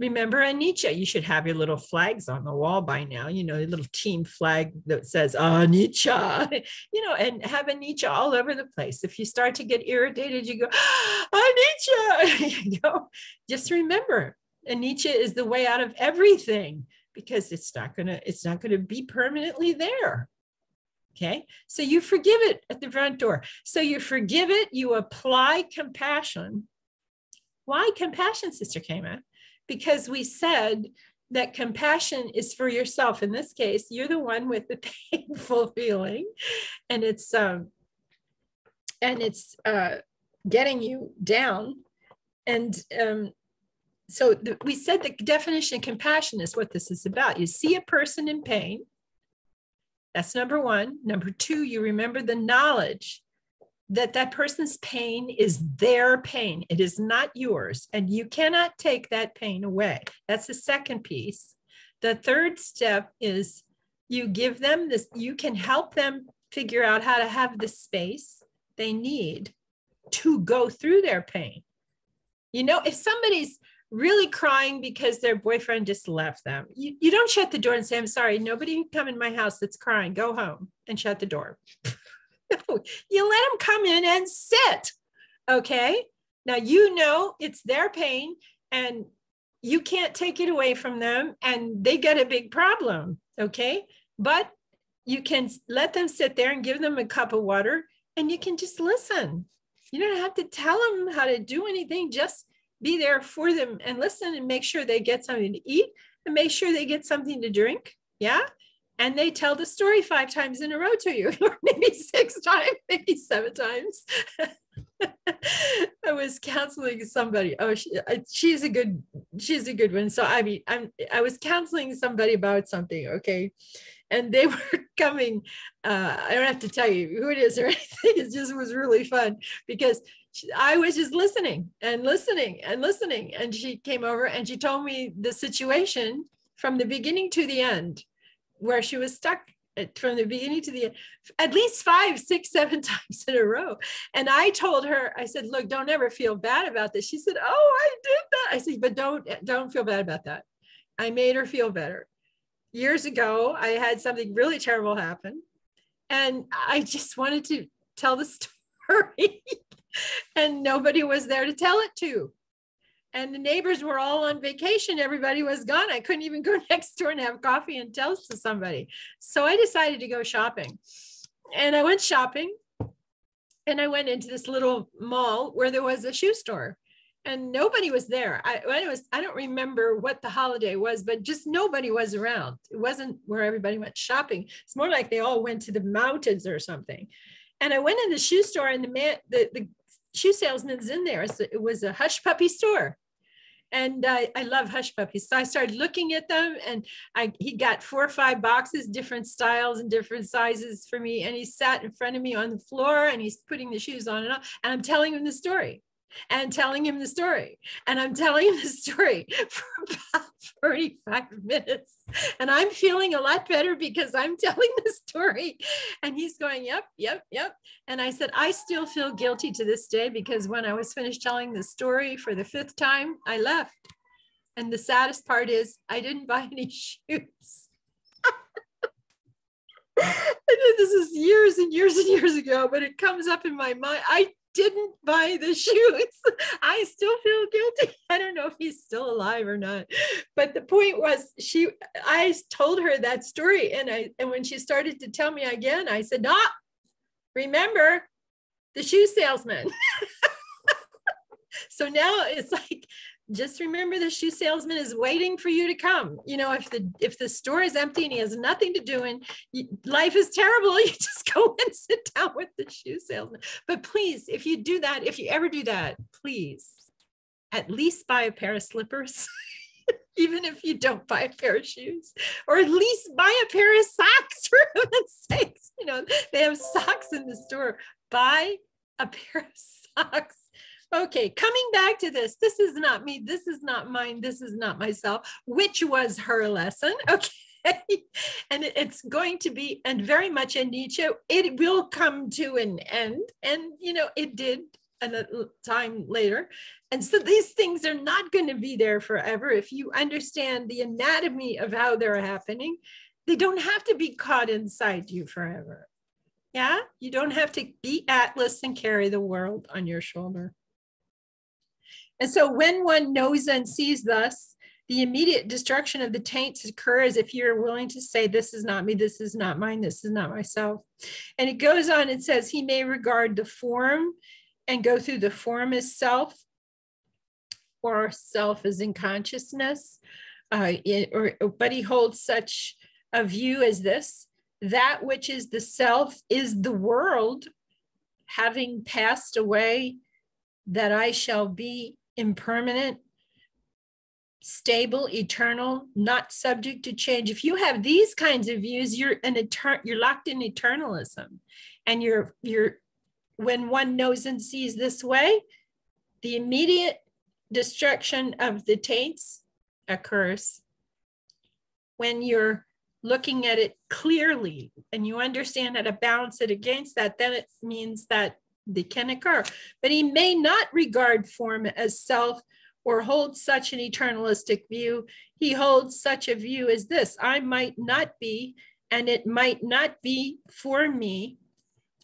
remember anicca. You should have your little flags on the wall by now, you know, a little team flag that says anicca, you know, and have anicca all over the place. If you start to get irritated, you go, anicca, you know, just remember anicca is the way out of everything because it's not gonna it's not gonna be permanently there. Okay, so you forgive it at the front door. So you forgive it, you apply compassion. Why compassion, Sister Khema? Because we said that compassion is for yourself. In this case, you're the one with the painful feeling, and it's um, and it's uh, getting you down. And um, so the, we said the definition of compassion is what this is about. You see a person in pain. That's number one. Number two, you remember the knowledge that that person's pain is their pain. It is not yours. And you cannot take that pain away. That's the second piece. The third step is you give them this, you can help them figure out how to have the space they need to go through their pain. You know, if somebody's really crying because their boyfriend just left them. You, you don't shut the door and say, I'm sorry, nobody can come in my house that's crying. Go home and shut the door. you let them come in and sit. Okay. Now you know it's their pain and you can't take it away from them and they got a big problem. Okay. But you can let them sit there and give them a cup of water and you can just listen. You don't have to tell them how to do anything. Just be there for them and listen and make sure they get something to eat and make sure they get something to drink. Yeah. And they tell the story five times in a row to you, or maybe six times, maybe seven times. I was counseling somebody. Oh, she, she's a good, she's a good one. So I mean, I'm, I was counseling somebody about something. Okay, and they were coming. Uh, I don't have to tell you who it is or anything. It just was really fun because I was just listening and listening and listening. And she came over and she told me the situation from the beginning to the end, where she was stuck uh, from the beginning to the end, at least five, six, seven times in a row. And I told her, I said, look, don't ever feel bad about this. She said, Oh, I did that. I said, but don't don't feel bad about that. I made her feel better. Years ago, I had something really terrible happen. And I just wanted to tell the story and nobody was there to tell it to. And the neighbors were all on vacation. Everybody was gone. I couldn't even go next door and have coffee and tell to somebody. So I decided to go shopping. And I went shopping and I went into this little mall where there was a shoe store and nobody was there. I, I was I don't remember what the holiday was, but just nobody was around. It wasn't where everybody went shopping. It's more like they all went to the mountains or something. And I went in the shoe store, and the man, the, the shoe salesman's in there. So it was a hush puppy store. And I, I love hush puppies. So I started looking at them and I, he got four or five boxes, different styles and different sizes for me. And he sat in front of me on the floor and he's putting the shoes on and on. And I'm telling him the story and telling him the story. And I'm telling him the story for about 45 minutes. And I'm feeling a lot better because I'm telling the story. And he's going, Yep, yep, yep. And I said, I still feel guilty to this day because when I was finished telling the story for the fifth time, I left. And the saddest part is, I didn't buy any shoes. this is years and years and years ago, but it comes up in my mind. I didn't buy the shoes. I still feel guilty. I don't know if he's still alive or not. But the point was she I told her that story and I and when she started to tell me again, I said, "Ah, remember the shoe salesman." so now it's like just remember the shoe salesman is waiting for you to come. You know if the if the store is empty and he has nothing to do and you, life is terrible you just go and sit down with the shoe salesman. But please if you do that if you ever do that please at least buy a pair of slippers even if you don't buy a pair of shoes or at least buy a pair of socks for heaven's sakes. You know they have socks in the store. Buy a pair of socks Okay, coming back to this, this is not me, this is not mine, this is not myself, which was her lesson. Okay. and it's going to be, and very much in anicca, it will come to an end. And, you know, it did a time later. And so these things are not going to be there forever. If you understand the anatomy of how they're happening, they don't have to be caught inside you forever. Yeah, you don't have to be Atlas and carry the world on your shoulder. And so when one knows and sees thus, the immediate destruction of the taints occurs if you're willing to say, This is not me, this is not mine, this is not myself. And it goes on, and says, He may regard the form and go through the form as self, or self as in consciousness, uh, it, or, but he holds such a view as this that which is the self is the world, having passed away, that I shall be impermanent, stable, eternal, not subject to change. If you have these kinds of views, you're an etern- you're locked in eternalism. And you're you're when one knows and sees this way, the immediate destruction of the taints occurs. When you're looking at it clearly and you understand how to balance it against that, then it means that they can occur. But he may not regard form as self or hold such an eternalistic view. He holds such a view as this I might not be, and it might not be for me.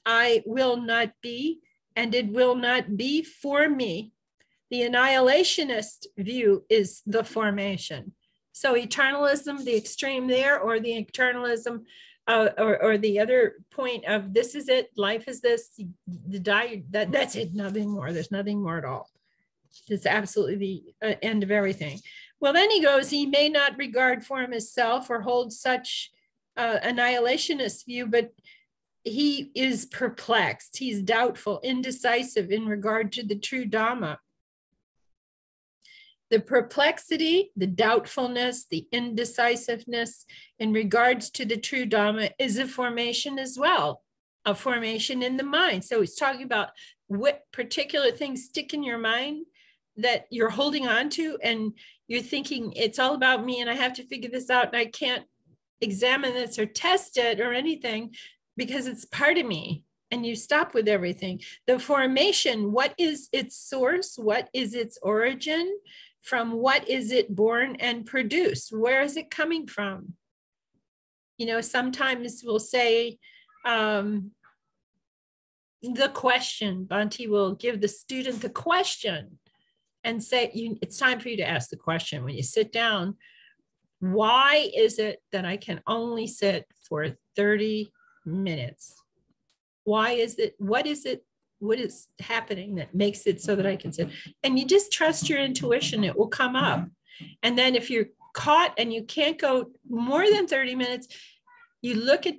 I will not be, and it will not be for me. The annihilationist view is the formation. So, eternalism, the extreme there, or the eternalism uh, or, or the other point of this is it, life is this, the die, that, that's it, nothing more. There's nothing more at all. It's absolutely the uh, end of everything. Well, then he goes, he may not regard form as self or hold such uh, annihilationist view, but he is perplexed. He's doubtful, indecisive in regard to the true Dhamma. The perplexity, the doubtfulness, the indecisiveness in regards to the true Dhamma is a formation as well, a formation in the mind. So he's talking about what particular things stick in your mind that you're holding on to and you're thinking it's all about me and I have to figure this out and I can't examine this or test it or anything because it's part of me and you stop with everything. The formation, what is its source? What is its origin? From what is it born and produced? Where is it coming from? You know, sometimes we'll say um, the question, Bhante will give the student the question and say, you, it's time for you to ask the question when you sit down. Why is it that I can only sit for 30 minutes? Why is it, what is it what is happening that makes it so that I can sit? And you just trust your intuition, it will come up. And then if you're caught and you can't go more than 30 minutes, you look at,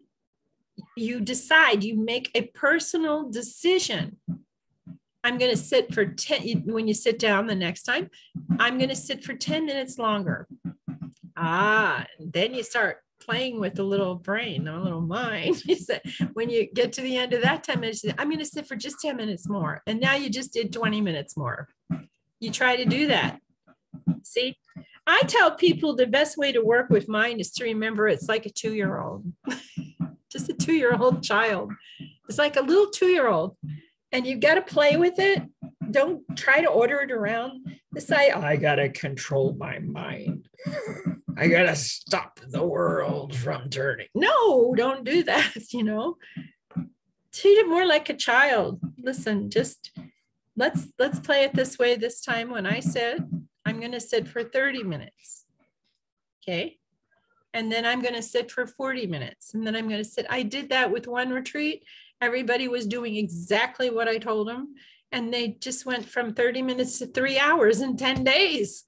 you decide, you make a personal decision. I'm going to sit for 10, when you sit down the next time, I'm going to sit for 10 minutes longer. Ah, then you start playing with the little brain, a little mind. You said when you get to the end of that 10 minutes, I'm going to sit for just 10 minutes more. And now you just did 20 minutes more. You try to do that. See, I tell people the best way to work with mind is to remember it's like a two year old, just a two year old child. It's like a little two year old, and you've got to play with it. Don't try to order it around. Decide, I got to control my mind. I gotta stop the world from turning. No, don't do that, you know. Treat it more like a child. Listen, just let's let's play it this way this time when I sit, I'm gonna sit for 30 minutes. Okay. And then I'm gonna sit for 40 minutes. And then I'm gonna sit. I did that with one retreat. Everybody was doing exactly what I told them. And they just went from 30 minutes to three hours in 10 days.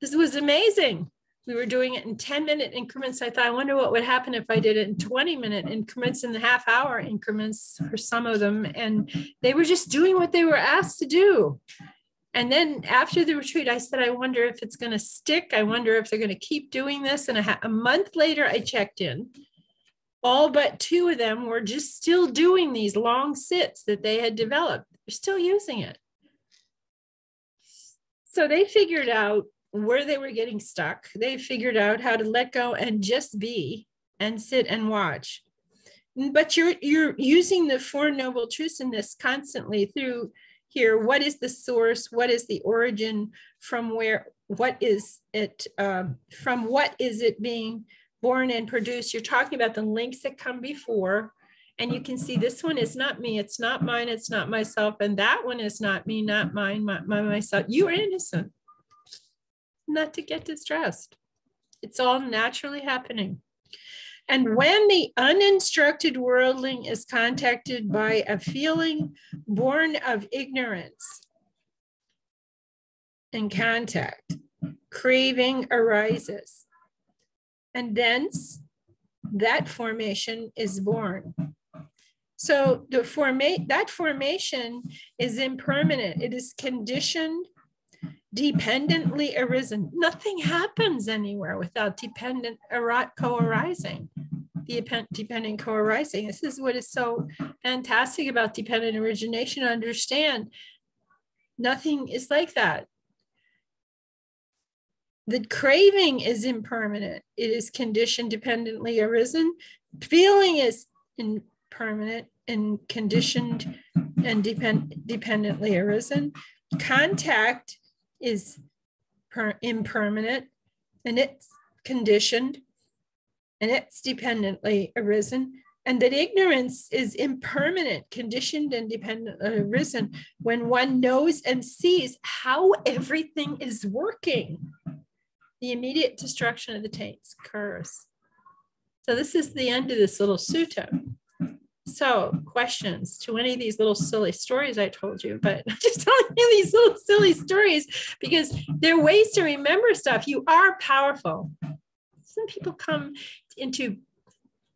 This was amazing we were doing it in 10 minute increments. I thought, I wonder what would happen if I did it in 20 minute increments in the half hour increments for some of them. And they were just doing what they were asked to do. And then after the retreat, I said, I wonder if it's going to stick. I wonder if they're going to keep doing this. And a, a month later, I checked in. All but two of them were just still doing these long sits that they had developed. They're still using it. So they figured out where they were getting stuck. They figured out how to let go and just be and sit and watch. But you're you're using the four noble truths in this constantly through here. What is the source? What is the origin? From where? What is it? Um, from what is it being born and produced? You're talking about the links that come before. And you can see this one is not me, it's not mine, it's not myself. And that one is not me, not mine, my, my myself. You are innocent not to get distressed. It's all naturally happening. And hmm. when the uninstructed worldling is contacted by a feeling born of ignorance and contact, craving arises. And thence that formation is born. So the formate that formation is impermanent. It is conditioned dependently arisen. Nothing happens anywhere without dependent co-arising. The dependent co-arising. This is what is so fantastic about dependent origination. Understand, nothing is like that. The craving is impermanent. It is conditioned dependently arisen. Feeling is impermanent and conditioned and depend, dependently arisen. Contact is per, impermanent and it's conditioned and it's dependently arisen and that ignorance is impermanent, conditioned, and dependently uh, arisen when one knows and sees how everything is working. The immediate destruction of the taints occurs. So, this is the end of this little sutta. So, questions to any of these little silly stories I told you, but just telling you these little silly stories because they're ways to remember stuff. You are powerful. Some people come into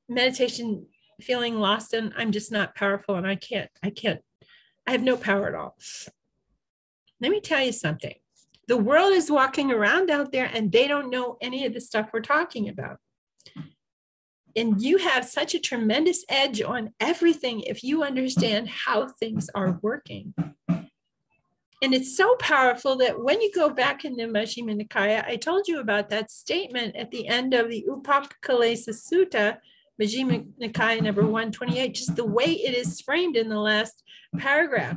meditation feeling lost and I'm just not powerful and I can't, I can't, I have no power at all. Let me tell you something. The world is walking around out there and they don't know any of the stuff we're talking about and you have such a tremendous edge on everything if you understand how things are working. And it's so powerful that when you go back in the Majjhima Nikaya, I told you about that statement at the end of the Upakalesa Sutta, Majjhima Nikaya number 128, just the way it is framed in the last paragraph.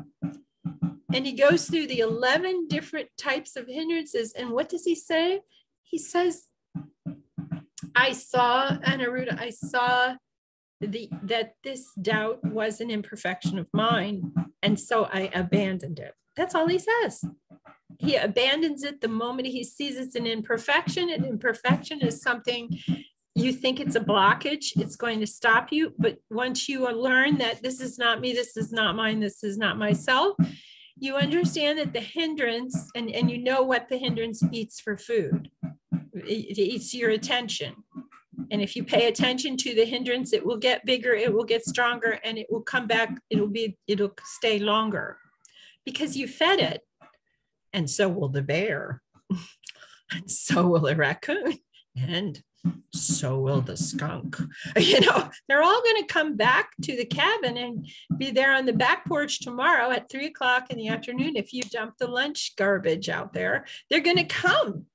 And he goes through the 11 different types of hindrances. And what does he say? He says I saw Anuruddha, I saw the that this doubt was an imperfection of mine, and so I abandoned it. That's all he says. He abandons it the moment he sees it's an imperfection. An imperfection is something you think it's a blockage, it's going to stop you. But once you learn that this is not me, this is not mine, this is not myself, you understand that the hindrance, and, and you know what the hindrance eats for food it eats your attention. And if you pay attention to the hindrance, it will get bigger, it will get stronger, and it will come back, it'll be, it'll stay longer because you fed it. And so will the bear, and so will the raccoon, and so will the skunk. You know, they're all going to come back to the cabin and be there on the back porch tomorrow at three o'clock in the afternoon. If you dump the lunch garbage out there, they're going to come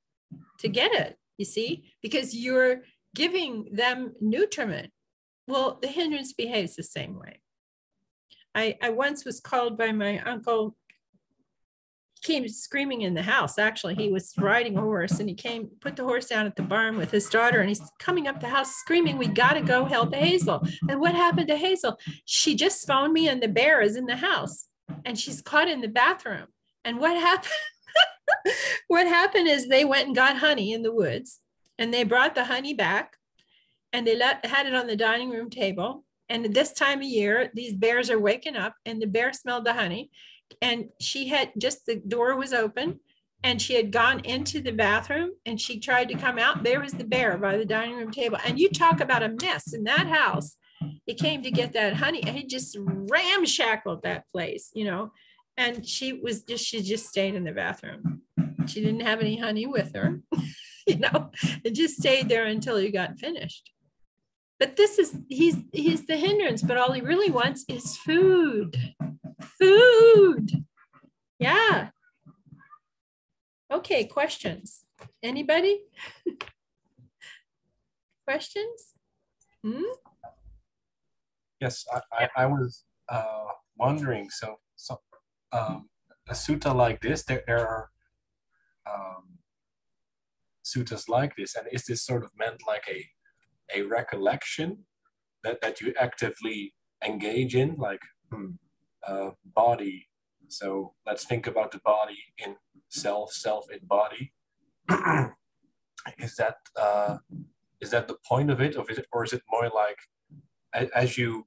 to get it, you see, because you're giving them nutriment. Well, the hindrance behaves the same way. I, I once was called by my uncle came screaming in the house. Actually, he was riding a horse and he came, put the horse down at the barn with his daughter, and he's coming up the house screaming, We got to go help Hazel. And what happened to Hazel? She just phoned me, and the bear is in the house and she's caught in the bathroom. And what happened? what happened is they went and got honey in the woods and they brought the honey back and they let, had it on the dining room table. And this time of year, these bears are waking up and the bear smelled the honey. And she had just the door was open and she had gone into the bathroom and she tried to come out. There was the bear by the dining room table. And you talk about a mess in that house. He came to get that honey and he just ramshackled that place, you know. And she was just, she just stayed in the bathroom. She didn't have any honey with her, you know, it just stayed there until he got finished. But this is, he's, he's the hindrance, but all he really wants is food. Food. Yeah. Okay, questions. Anybody? questions? Hmm? Yes, I, I, I was uh, wondering. So um, a sutta like this, there, there are um, suttas like this, and is this sort of meant like a a recollection that that you actively engage in, like hmm, uh, body? So let's think about the body in self, self in body. is that uh, is that the point of it, or is it, or is it more like as you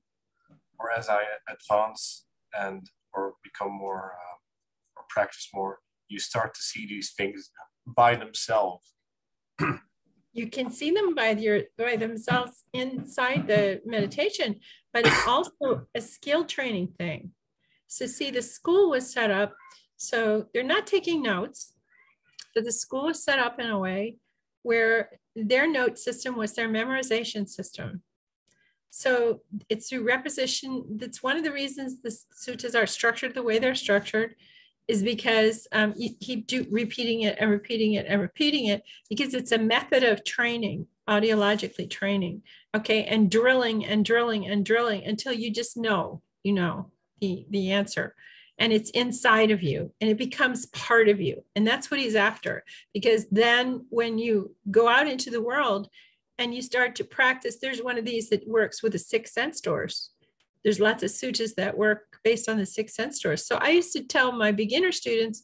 or as I advance and or become more uh, or practice more, you start to see these things by themselves. you can see them by your by themselves inside the meditation, but it's also a skill training thing. So see, the school was set up so they're not taking notes, but the school was set up in a way where their note system was their memorization system. So it's through repetition. That's one of the reasons the suttas are structured the way they're structured is because um, you keep do, repeating it and repeating it and repeating it because it's a method of training, audiologically training, okay, and drilling and drilling and drilling until you just know, you know, the, the answer. And it's inside of you and it becomes part of you. And that's what he's after. Because then when you go out into the world, and you start to practice, there's one of these that works with the six sense doors. There's lots of sutras that work based on the six sense doors. So I used to tell my beginner students,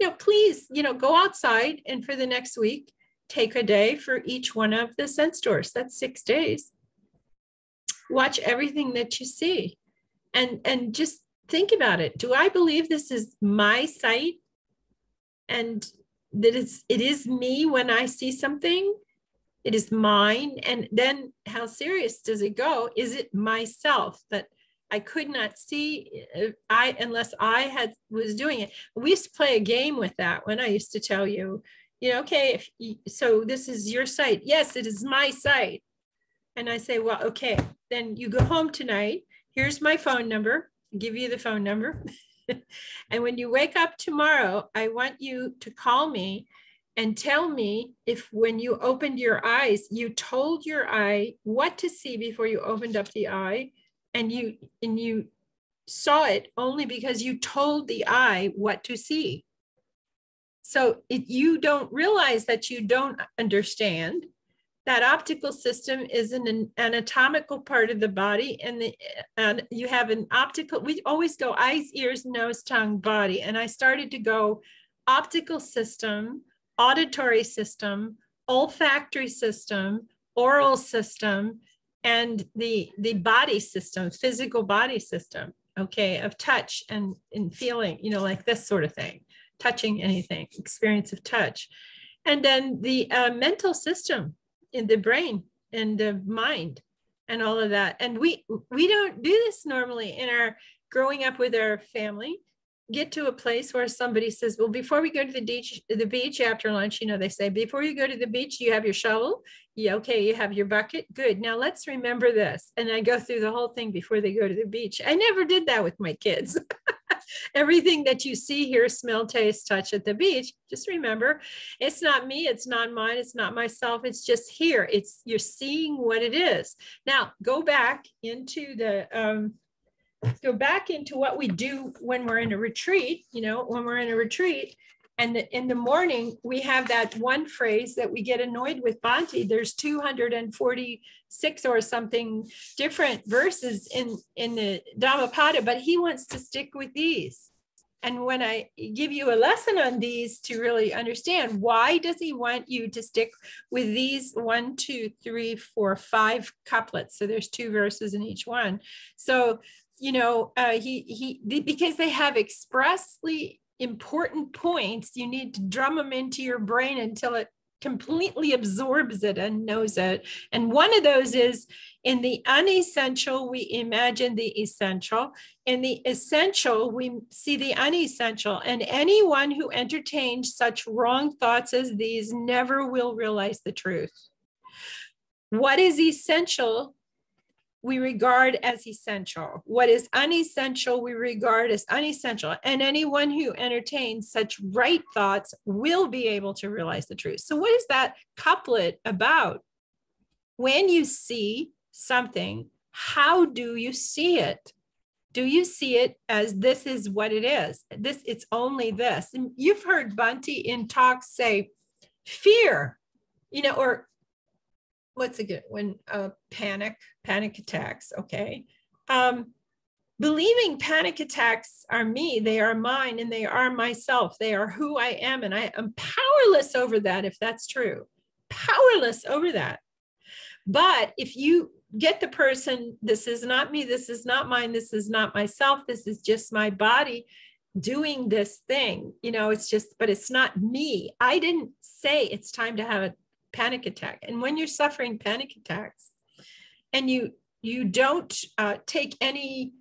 you know, please, you know, go outside and for the next week, take a day for each one of the sense doors. That's six days. Watch everything that you see and and just think about it. Do I believe this is my sight and that it's it is me when I see something? It is mine and then how serious does it go? Is it myself that i could not see uh, i unless i had was doing it? We used to play a game with that when i used to tell you you know okay if you, so this is your sight. Yes it is my sight. And i say well okay then you go home tonight. Here's my phone number. I'll give you the phone number. And when you wake up tomorrow i want you to call me and tell me if when you opened your eyes you told your eye what to see before you opened up the eye and you and you saw it only because you told the eye what to see. So if you don't realize that you don't understand that optical system is an anatomical part of the body and, the, and you have an optical we always go eyes ears nose tongue body. And i started to go optical system auditory system, olfactory system, oral system, and the, the body system, physical body system, okay, of touch and, and feeling, you know, like this sort of thing, touching anything, experience of touch. And then the uh, mental system in the brain and the mind and all of that. And we we don't do this normally in our growing up with our family get to a place where somebody says, well, before we go to the beach, the beach after lunch, you know, they say, before you go to the beach, you have your shovel. Yeah, okay, you have your bucket. Good. Now let's remember this. And I go through the whole thing before they go to the beach. I never did that with my kids. Everything that you see, hear, smell, taste, touch at the beach, just remember it's not me, it's not mine, it's not myself, it's just here. It's you're seeing what it is. Now go back into the um go back into what we do when we're in a retreat, you know, when we're in a retreat, and the, in the morning, we have that one phrase that we get annoyed with Bhante. There's 246 or something different verses in, in the Dhammapada, but he wants to stick with these. And when I give you a lesson on these to really understand why does he want you to stick with these one, two, three, four, five couplets? So there's two verses in each one. So you know, uh, he he because they have expressly important points, you need to drum them into your brain until it completely absorbs it and knows it. And one of those is in the unessential, we imagine the essential. In the essential, we see the unessential. And anyone who entertains such wrong thoughts as these never will realize the truth. What is essential we regard as essential. What is unessential, we regard as unessential. And anyone who entertains such right thoughts will be able to realize the truth. So, what is that couplet about? When you see something, how do you see it? Do you see it as this is what it is? This it's only this. And you've heard Bhante in talks say, fear, you know, or what's it good when uh, panic panic attacks okay? Um, believing panic attacks are me they are mine and they are myself they are who i am and i am powerless over that if that's true powerless over that. But if you get the person this is not me this is not mine this is not myself this is just my body doing this thing you know it's just but it's not me. I didn't say it's time to have a panic attack. And when you're suffering panic attacks and you you don't uh, take any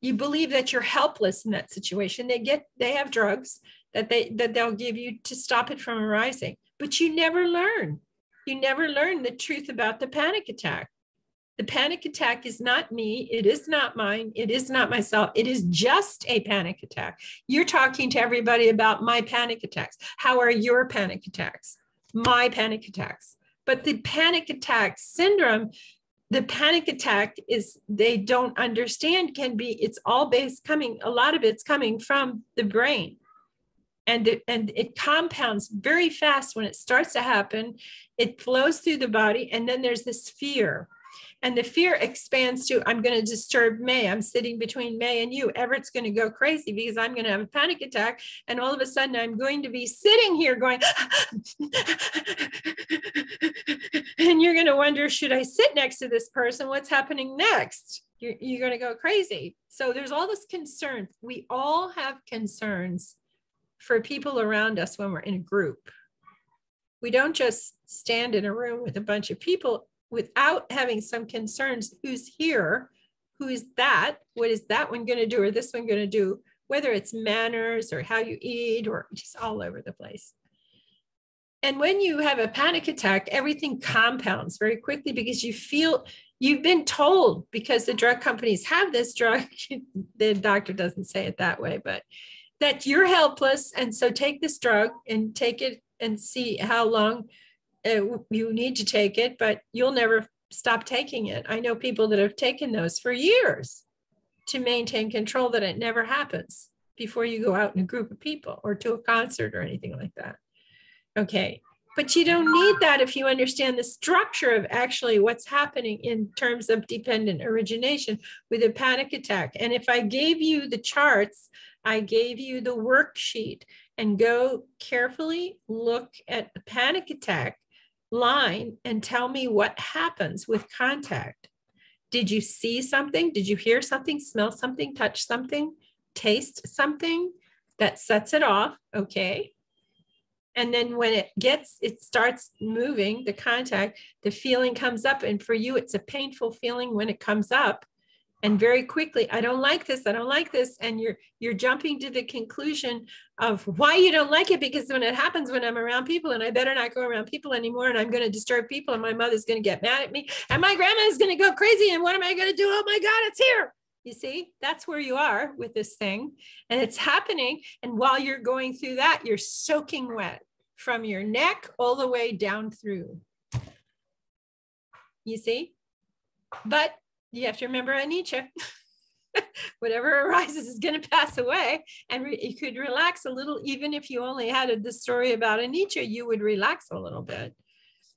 you believe that you're helpless in that situation. They get they have drugs that they that they'll give you to stop it from arising. But you never learn. You never learn the truth about the panic attack. The panic attack is not me. It is not mine. It is not myself. It is just a panic attack. You're talking to everybody about my panic attacks. How are your panic attacks? My panic attacks. But the panic attack syndrome, the panic attack is they don't understand can be, it's all based coming, a lot of it's coming from the brain. And it, and it compounds very fast when it starts to happen. It flows through the body, and then there's this fear and the fear expands to, I'm going to disturb May. I'm sitting between May and you. Everett's going to go crazy because I'm going to have a panic attack. And all of a sudden, I'm going to be sitting here going, and you're going to wonder, should I sit next to this person? What's happening next? You're, you're going to go crazy. So there's all this concern. We all have concerns for people around us when we're in a group. We don't just stand in a room with a bunch of people without having some concerns who's here who is that what is that one going to do or this one going to do whether it's manners or how you eat or just all over the place. And when you have a panic attack everything compounds very quickly because you feel you've been told because the drug companies have this drug the doctor doesn't say it that way but that you're helpless. And so take this drug and take it and see how long uh, you need to take it, but you'll never stop taking it. I know people that have taken those for years to maintain control that it never happens before you go out in a group of people or to a concert or anything like that. Okay. But you don't need that if you understand the structure of actually what's happening in terms of dependent origination with a panic attack. And if I gave you the charts, I gave you the worksheet and go carefully look at the panic attack line and tell me what happens with contact. Did you see something? Did you hear something, smell something, touch something, taste something that sets it off? Okay. And then when it gets, it starts moving, the contact, the feeling comes up. And for you, it's a painful feeling when it comes up and very quickly i don't like this i don't like this and you're you're jumping to the conclusion of why you don't like it because when it happens when i'm around people and i better not go around people anymore and i'm going to disturb people and my mother's going to get mad at me and my grandma is going to go crazy and what am i going to do? Oh my god it's here! You see that's where you are with this thing and it's happening and while you're going through that you're soaking wet from your neck all the way down through. You see? But you have to remember Anicca. whatever arises is going to pass away. And re- you could relax a little, even if you only had the story about anicca, you would relax a little bit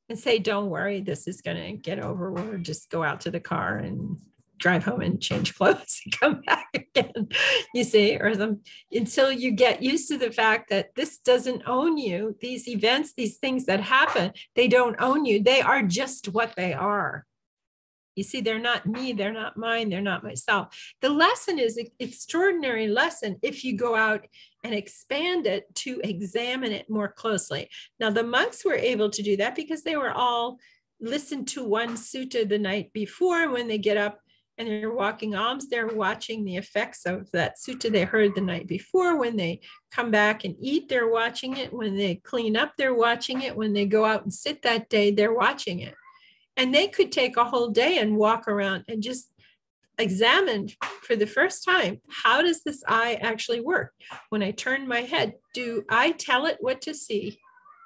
and say, don't worry, this is going to get over. Or just go out to the car and drive home and change clothes and come back again, you see, or until you get used to the fact that this doesn't own you. These events, these things that happen, they don't own you. They are just what they are. You see, they're not me, they're not mine, they're not myself. The lesson is an extraordinary lesson if you go out and expand it to examine it more closely. Now, the monks were able to do that because they were all listened to one sutta the night before. When they get up and they're walking alms, they're watching the effects of that sutta they heard the night before. When they come back and eat, they're watching it. When they clean up, they're watching it. When they go out and sit that day, they're watching it. And they could take a whole day and walk around and just examine for the first time how does this eye actually work? When I turn my head, do I tell it what to see?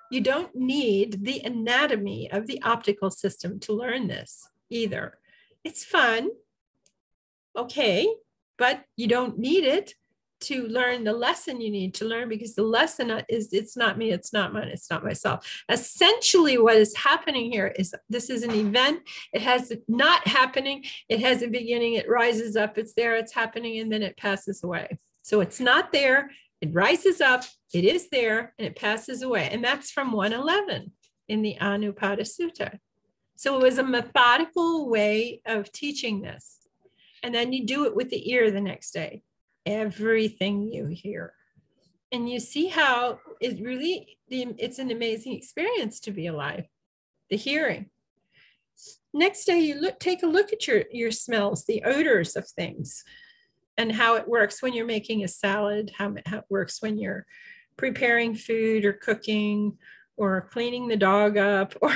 You don't need the anatomy of the optical system to learn this either. It's fun, okay, but you don't need it to learn the lesson you need to learn because the lesson is it's not me, it's not mine, it's not myself. Essentially, what is happening here is this is an event. It has not happening, it has a beginning, it rises up, it's there, it's happening, and then it passes away. So it's not there, it rises up, it is there, and it passes away. And that's from 111 in the Anupada Sutta. So it was a methodical way of teaching this. And then you do it with the ear the next day everything you hear. And you see how it really, it's an amazing experience to be alive, the hearing. Next day, you look, take a look at your, your smells, the odors of things, and how it works when you're making a salad, how, how it works when you're preparing food or cooking or cleaning the dog up or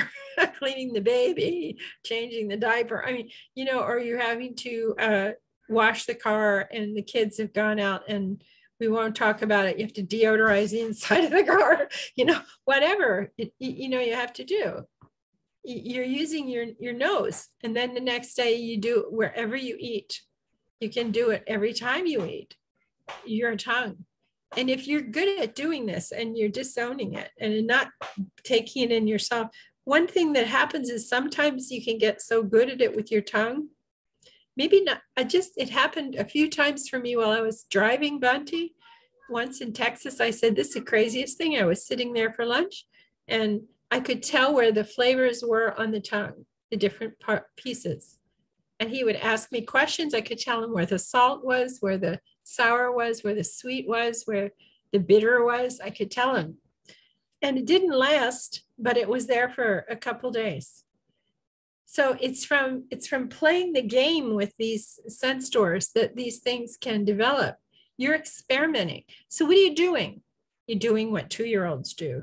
cleaning the baby, changing the diaper. I mean, you know, or you're having to uh, wash the car and the kids have gone out and we won't talk about it. You have to deodorize the inside of the car, you know, whatever, it, you know, you have to do. You're using your, your nose. And then the next day you do wherever you eat. You can do it every time you eat, your tongue. And if you're good at doing this and you're disowning it and not taking it in yourself, one thing that happens is sometimes you can get so good at it with your tongue maybe not i just it happened a few times for me while i was driving Bhante once in texas i said this is the craziest thing. I was sitting there for lunch and i could tell where the flavors were on the tongue the different part pieces. And he would ask me questions. I could tell him where the salt was where the sour was where the sweet was where the bitter was. I could tell him. And it didn't last but it was there for a couple days so it's from it's from playing the game with these sense doors that these things can develop. You're experimenting. So what are you doing? You're doing what two-year-olds do.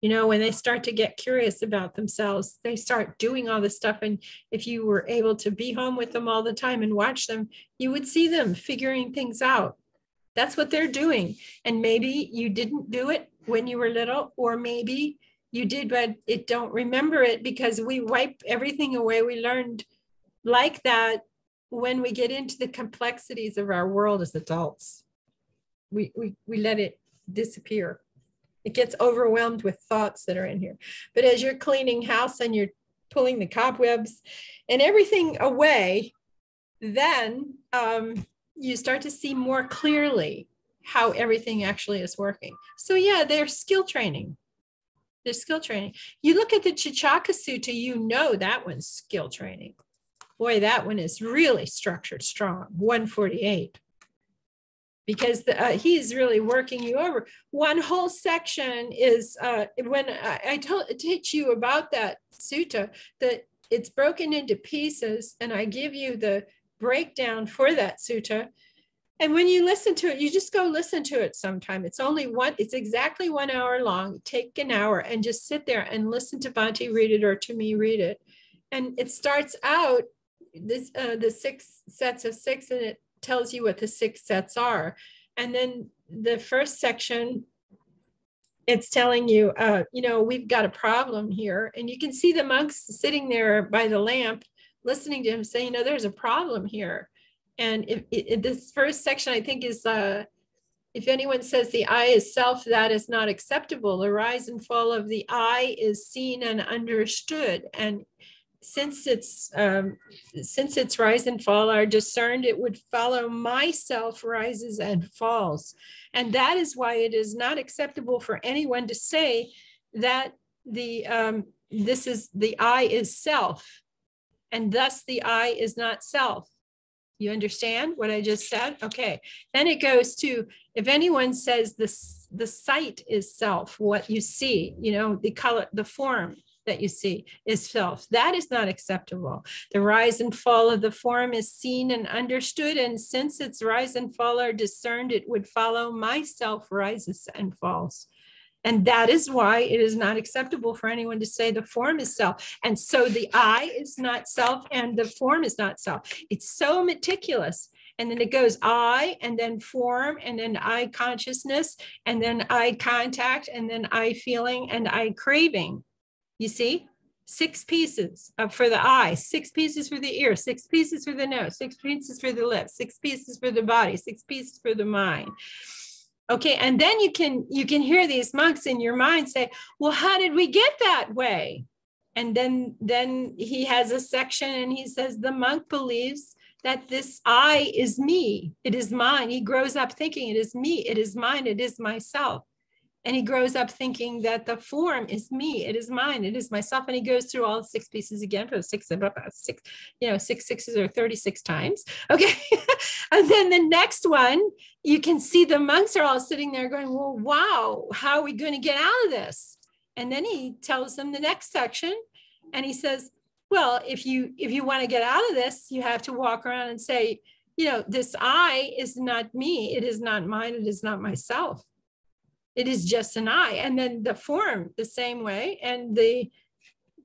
You know when they start to get curious about themselves they start doing all this stuff. And if you were able to be home with them all the time and watch them you would see them figuring things out. That's what they're doing. And maybe you didn't do it when you were little or maybe you did, but it don't remember it because we wipe everything away we learned like that when we get into the complexities of our world as adults. We, we, we let it disappear. It gets overwhelmed with thoughts that are in here. But as you're cleaning house and you're pulling the cobwebs and everything away, then um, you start to see more clearly how everything actually is working. So yeah, there's skill training. There's skill training. You look at the Chachakka Sutta, you know that one's skill training. Boy, that one is really structured strong, 148. Because the, uh, he's really working you over. One whole section is uh, when I, I told, teach you about that sutta, that it's broken into pieces, and I give you the breakdown for that sutta and when you listen to it, you just go listen to it sometime. It's only one, it's exactly one hour long. Take an hour and just sit there and listen to Bhante read it or to me read it. And it starts out this uh, the six sets of six and it tells you what the six sets are. And then the first section, it's telling you, uh, you know, we've got a problem here. And you can see the monks sitting there by the lamp, listening to him say, you know, there's a problem here And if, if this first section, I think, is uh, if anyone says the I is self, that is not acceptable. The rise and fall of the I is seen and understood. And since its um, since its rise and fall are discerned, it would follow myself rises and falls, and that is why it is not acceptable for anyone to say that the um, this is the I is self, and thus the I is not self. You understand what I just said? Okay. Then it goes to if anyone says this the sight is self, what you see, you know, the color, the form, that you see is self. That is not acceptable. The rise and fall of the form is seen and understood, and since its rise and fall are discerned, it would follow myself rises and falls. And that is why it is not acceptable for anyone to say the form is self. And so the eye is not self and the form is not self. It's so meticulous. And then it goes eye and then form and then eye consciousness and then eye contact and then eye feeling and eye craving. You see, six pieces for the eye, six pieces for the ear, six pieces for the nose, six pieces for the lips, six pieces for the body, six pieces for the mind. Okay, and then you can you can hear these monks in your mind say, "Well, how did we get that way?" And then then he has a section and he says the monk believes that this eye is me, it is mine. He grows up thinking it is me, it is mine, it is myself and he grows up thinking that the form is me it is mine it is myself and he goes through all six pieces again for six uh, six you know six sixes or 36 times okay? And then the next one you can see the monks are all sitting there going well wow how are we going to get out of this? And then he tells them the next section and he says well if you if you want to get out of this you have to walk around and say you know this eye is not me it is not mine it is not myself it is just an eye. And then the form the same way, and the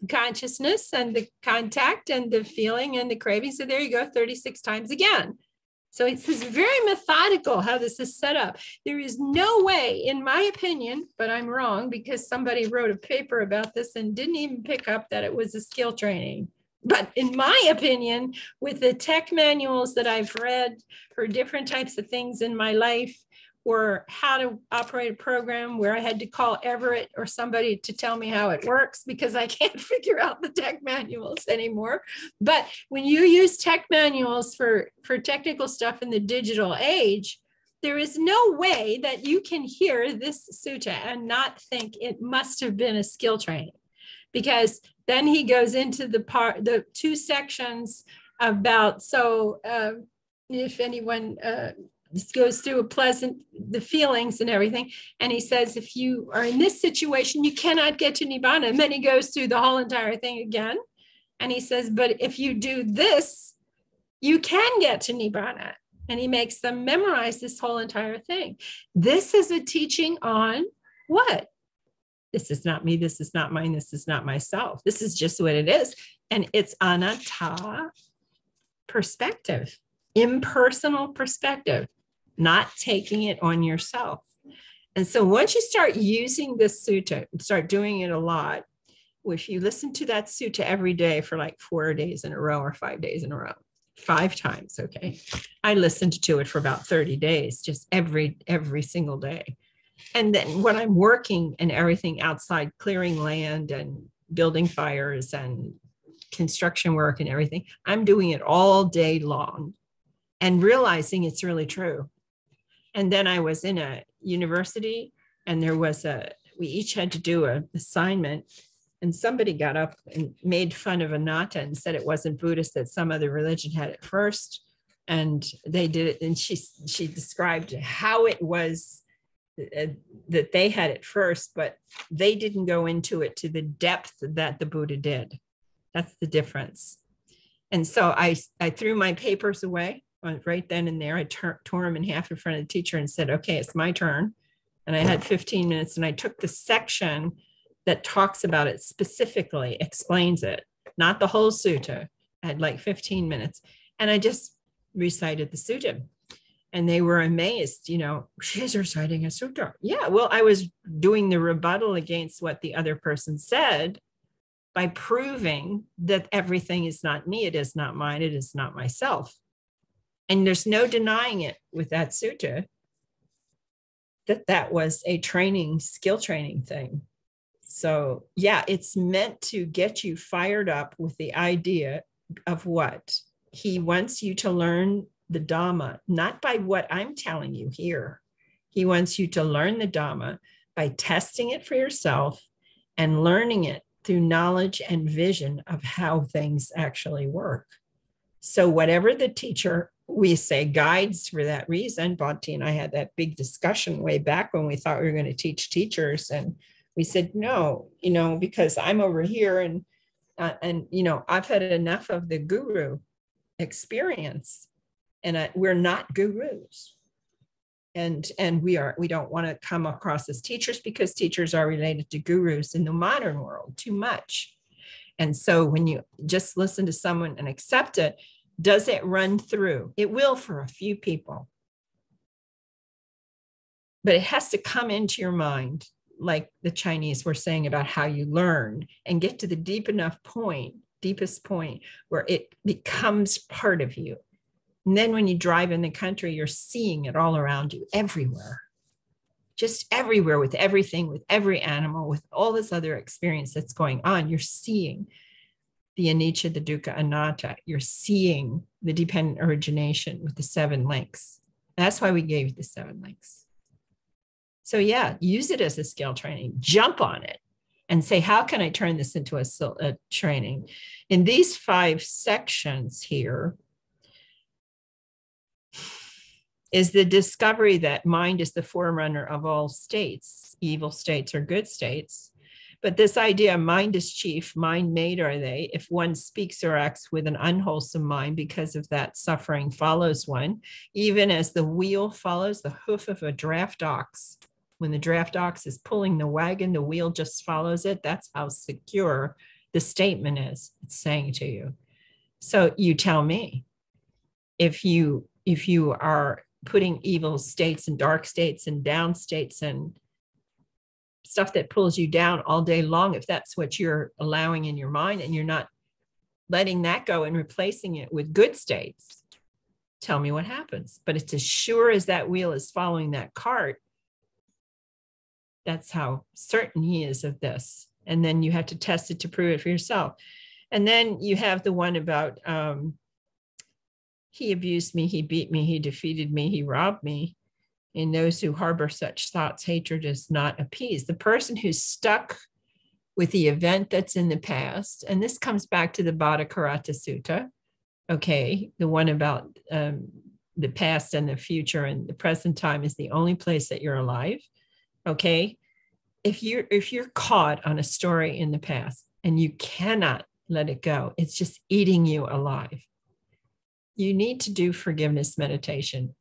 consciousness and the contact and the feeling and the craving. So there you go, 36 times again. So it's this very methodical how this is set up. There is no way, in my opinion, but I'm wrong because somebody wrote a paper about this and didn't even pick up that it was a skill training. But in my opinion, with the tech manuals that I've read for different types of things in my life, or how to operate a program where I had to call Everett or somebody to tell me how it works because I can't figure out the tech manuals anymore. But when you use tech manuals for, for technical stuff in the digital age, there is no way that you can hear this sutta and not think it must have been a skill training because then he goes into the part the two sections about so uh, if anyone uh, this goes through a pleasant the feelings and everything. And he says if you are in this situation you cannot get to nibbana. And then he goes through the whole entire thing again. And he says but if you do this you can get to nibbana. And he makes them memorize this whole entire thing. This is a teaching on what? This is not me. This is not mine. This is not myself. This is just what it is. And it's anatta perspective impersonal perspective not taking it on yourself. And so once you start using this sutta, start doing it a lot, if you listen to that sutta every day for like four days in a row or five days in a row, five times, okay. I listened to it for about 30 days, just every every single day. And then when I'm working and everything outside clearing land and building fires and construction work and everything, I'm doing it all day long and realizing it's really true and then I was in a university and there was a, we each had to do an assignment and somebody got up and made fun of anatta and said it wasn't Buddhist, that some other religion had it first. And they did it. And she, she described how it was uh, that they had it first, but they didn't go into it to the depth that the Buddha did. That's the difference. And so I, I threw my papers away Uh, right then and there. I tore, tore them in half in front of the teacher and said, okay, it's my turn. And I had 15 minutes and I took the section that talks about it specifically, explains it, not the whole sutta. I had like 15 minutes. And I just recited the sutta. And they were amazed, you know, she's reciting a sutta. Yeah, well, I was doing the rebuttal against what the other person said by proving that everything is not me, it is not mine, it is not myself And there's no denying it with that sutta that that was a training, skill training thing. So, yeah, it's meant to get you fired up with the idea of what he wants you to learn the Dhamma, not by what I'm telling you here. He wants you to learn the Dhamma by testing it for yourself and learning it through knowledge and vision of how things actually work. So, whatever the teacher, we say guides for that reason. Bhante and I had that big discussion way back when we thought we were going to teach teachers. And we said, no, you know, because I'm over here and, uh, and, you know, I've had enough of the guru experience and I, we're not gurus and and we are we don't want to come across as teachers because teachers are related to gurus in the modern world too much and so when you just listen to someone and accept it does it run through? It will for a few people. But it has to come into your mind like the chinese were saying about how you learn and get to the deep enough point deepest point where it becomes part of you. And then when you drive in the country, you're seeing it all around you, everywhere, just everywhere with everything, with every animal, with all this other experience that's going on. You're seeing the anicca, the dukkha, anatta. You're seeing the dependent origination with the seven links. That's why we gave the seven links. So, yeah, use it as a skill training, jump on it and say, how can I turn this into a, a training? In these five sections here, is the discovery that mind is the forerunner of all states, evil states or good states. But this idea, mind is chief, mind made are they. If one speaks or acts with an unwholesome mind, because of that, suffering follows one, even as the wheel follows the hoof of a draft ox. When the draft ox is pulling the wagon, the wheel just follows it. That's how secure the statement is. It's saying to you. So you tell me if you if you are putting evil states and dark states and down states and stuff that pulls you down all day long, if that's what you're allowing in your mind and you're not letting that go and replacing it with good states, tell me what happens. But it's as sure as that wheel is following that cart, that's how certain he is of this. And then you have to test it to prove it for yourself. And then you have the one about um, he abused me, he beat me, he defeated me, he robbed me. In those who harbor such thoughts, hatred is not appeased. The person who's stuck with the event that's in the past, and this comes back to the Bhaddekaratta Sutta, okay, the one about um, the past and the future and the present time is the only place that you're alive, okay? If you're if you're caught on a story in the past and you cannot let it go, it's just eating you alive you need to do forgiveness meditation.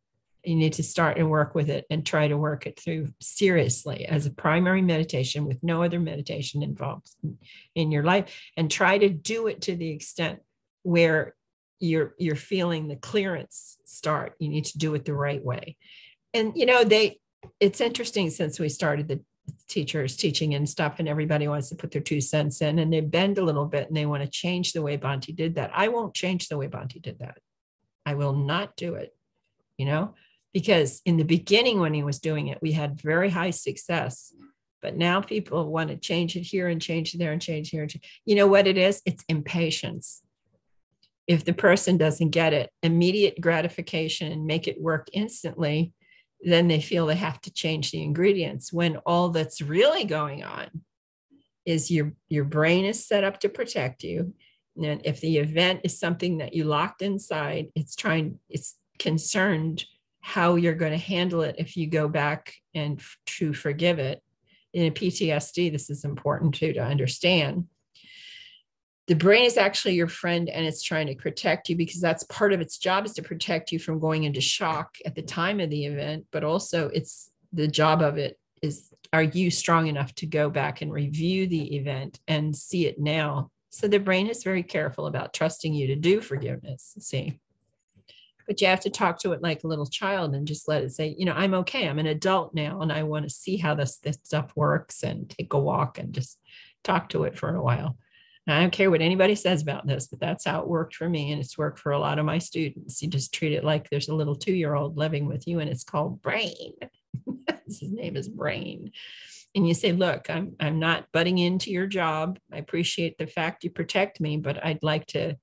You need to start and work with it and try to work it through seriously as a primary meditation with no other meditation involved in your life and try to do it to the extent where you're you're feeling the clearance start. You need to do it the right way. And you know they it's interesting since we started the teachers teaching and stuff and everybody wants to put their two cents in and they bend a little bit and they want to change the way Bhante did that. I won't change the way Bhante did that. I will not do it, you know, because in the beginning, when he was doing it, we had very high success. But now people want to change it here and change it there and change here. And change. You know what it is? It's impatience. If the person doesn't get it, immediate gratification and make it work instantly, then they feel they have to change the ingredients when all that's really going on is your your brain is set up to protect you and if the event is something that you locked inside, it's trying, it's concerned how you're going to handle it if you go back and to forgive it. In a PTSD, this is important too to understand. The brain is actually your friend and it's trying to protect you because that's part of its job is to protect you from going into shock at the time of the event, but also it's the job of it is are you strong enough to go back and review the event and see it now so the brain is very careful about trusting you to do forgiveness. See, but you have to talk to it like a little child and just let it say, you know, I'm okay. I'm an adult now, and I want to see how this this stuff works and take a walk and just talk to it for a while. I don't care what anybody says about this, but that's how it worked for me. And it's worked for a lot of my students. You just treat it like there's a little two year old living with you, and it's called brain. His name is brain. And you say, look, I'm, I'm not butting into your job. I appreciate the fact you protect me, but I'd like to,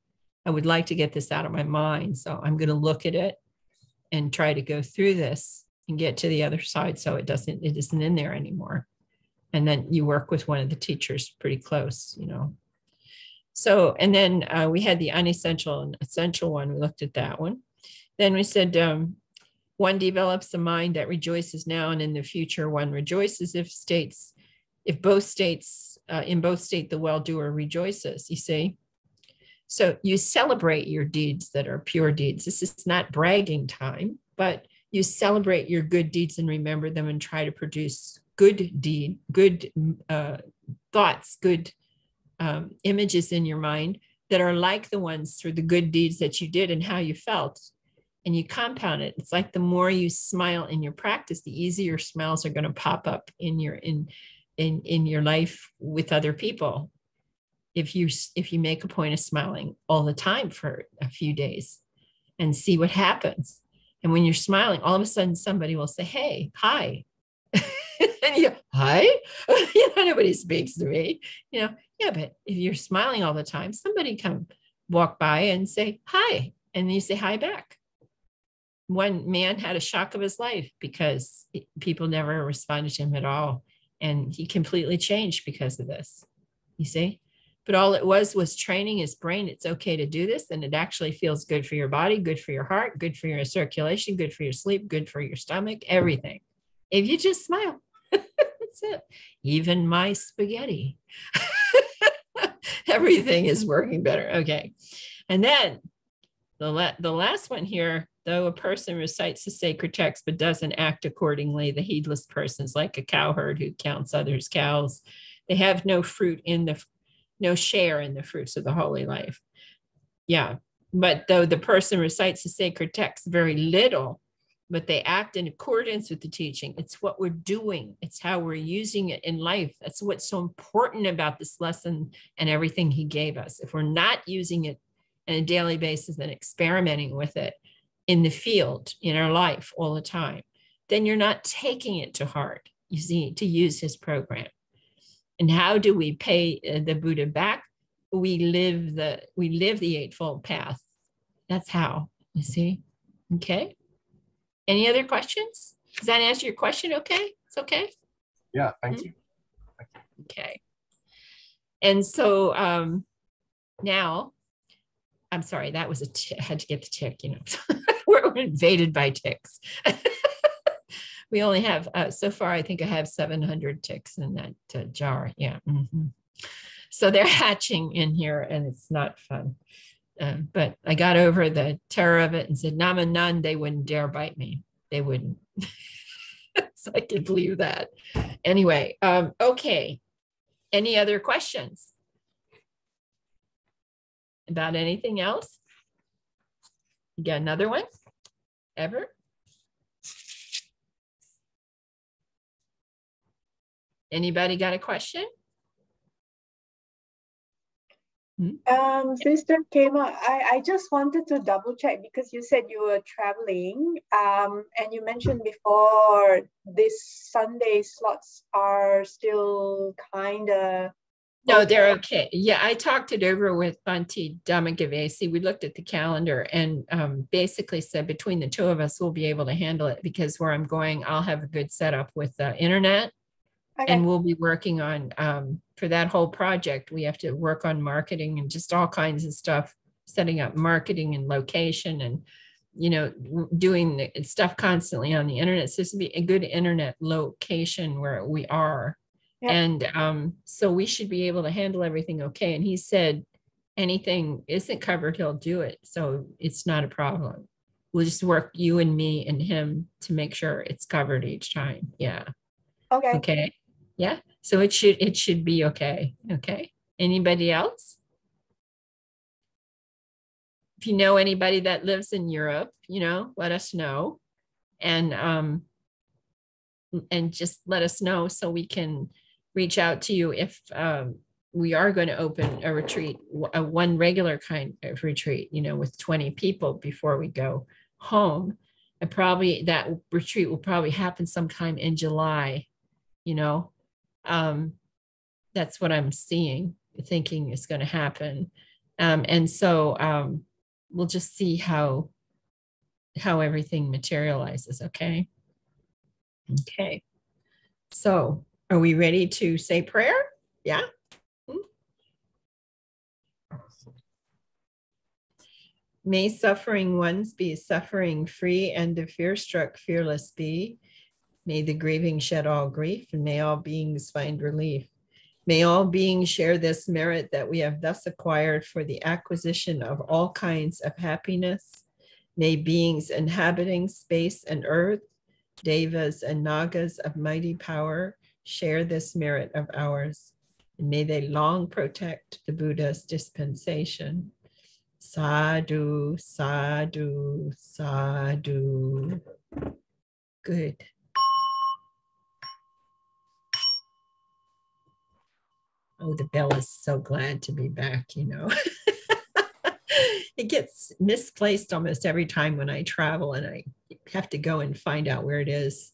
I would like to get this out of my mind. So I'm going to look at it and try to go through this and get to the other side so it doesn't, it isn't in there anymore. And then you work with one of the teachers pretty close, you know, so, and then uh, we had the unessential and essential one. We looked at that one. Then we said, um, one develops a mind that rejoices now and in the future. One rejoices if states, if both states, uh, in both state, the well-doer rejoices, you see. So you celebrate your deeds that are pure deeds. This is not bragging time, but you celebrate your good deeds and remember them and try to produce good deed, good uh, thoughts, good um, images in your mind that are like the ones for the good deeds that you did and how you felt. And you compound it. It's like the more you smile in your practice the easier smiles are going to pop up in your in in in your life with other people if you if you make a point of smiling all the time for a few days and see what happens and when you're smiling all of a sudden somebody will say hey hi and you hi you know nobody speaks to me you know yeah, but if you're smiling all the time, somebody come walk by and say hi, and you say hi back. One man had a shock of his life because people never responded to him at all. And he completely changed because of this. You see? But all it was was training his brain. It's okay to do this. And it actually feels good for your body, good for your heart, good for your circulation, good for your sleep, good for your stomach, everything. If you just smile, that's it. Even my spaghetti. everything is working better. Okay. And then the, la- the last one here, though a person recites the sacred text but doesn't act accordingly, the heedless person is like a cowherd who counts others' cows. They have no fruit in the, no share in the fruits of the holy life. Yeah. But though the person recites the sacred text very little, but they act in accordance with the teaching. It's what we're doing, it's how we're using it in life. That's what's so important about this lesson and everything he gave us. If we're not using it on a daily basis and experimenting with it in the field, in our life all the time, then you're not taking it to heart, you see, to use his program. And how do we pay uh, the Buddha back? We live the we live the eightfold path. That's how, you see. Okay. Any other questions? Does that answer your question? Okay, it's okay. Yeah, thank you. Thank you. Okay. And so um, now, I'm sorry, that was a t- I had to get the tick. You know, we're invaded by ticks. we only have uh, so far. I think I have 700 ticks in that uh, jar. Yeah. Mm-hmm. So they're hatching in here, and it's not fun. Um, but I got over the terror of it and said, Nama none, they wouldn't dare bite me. They wouldn't. so I could believe that. Anyway, um, okay. Any other questions about anything else? You got another one? Ever? Anybody got a question? Hmm? Um, Sister Khema, I, I just wanted to double check because you said you were traveling um, and you mentioned before this Sunday slots are still kind of. No, they're okay. Yeah, I talked it over with Bhante Dhammagavesi. We looked at the calendar and um, basically said between the two of us, we'll be able to handle it because where I'm going, I'll have a good setup with the internet Okay. And we'll be working on, um, for that whole project, we have to work on marketing and just all kinds of stuff, setting up marketing and location and, you know, doing stuff constantly on the internet. So this would be a good internet location where we are. Yep. And um, so we should be able to handle everything okay. And he said, anything isn't covered, he'll do it. So it's not a problem. We'll just work you and me and him to make sure it's covered each time. Yeah. Okay. Okay. Yeah. So it should it should be okay. Okay. Anybody else? If you know anybody that lives in Europe, you know, let us know. And um and just let us know so we can reach out to you if um we are going to open a retreat, a one regular kind of retreat, you know, with 20 people before we go home. And probably that retreat will probably happen sometime in July, you know. Um, that's what I'm seeing, thinking is going to happen. Um, and so um, we'll just see how how everything materializes, okay? Okay. So are we ready to say prayer? Yeah. May suffering ones be suffering free and the fear struck fearless be. May the grieving shed all grief and may all beings find relief. May all beings share this merit that we have thus acquired for the acquisition of all kinds of happiness. May beings inhabiting space and earth, devas and nagas of mighty power, share this merit of ours. And may they long protect the Buddha's dispensation. Sadhu, sadhu, sadhu. Good. Oh, the bell is so glad to be back, you know. it gets misplaced almost every time when I travel and I have to go and find out where it is.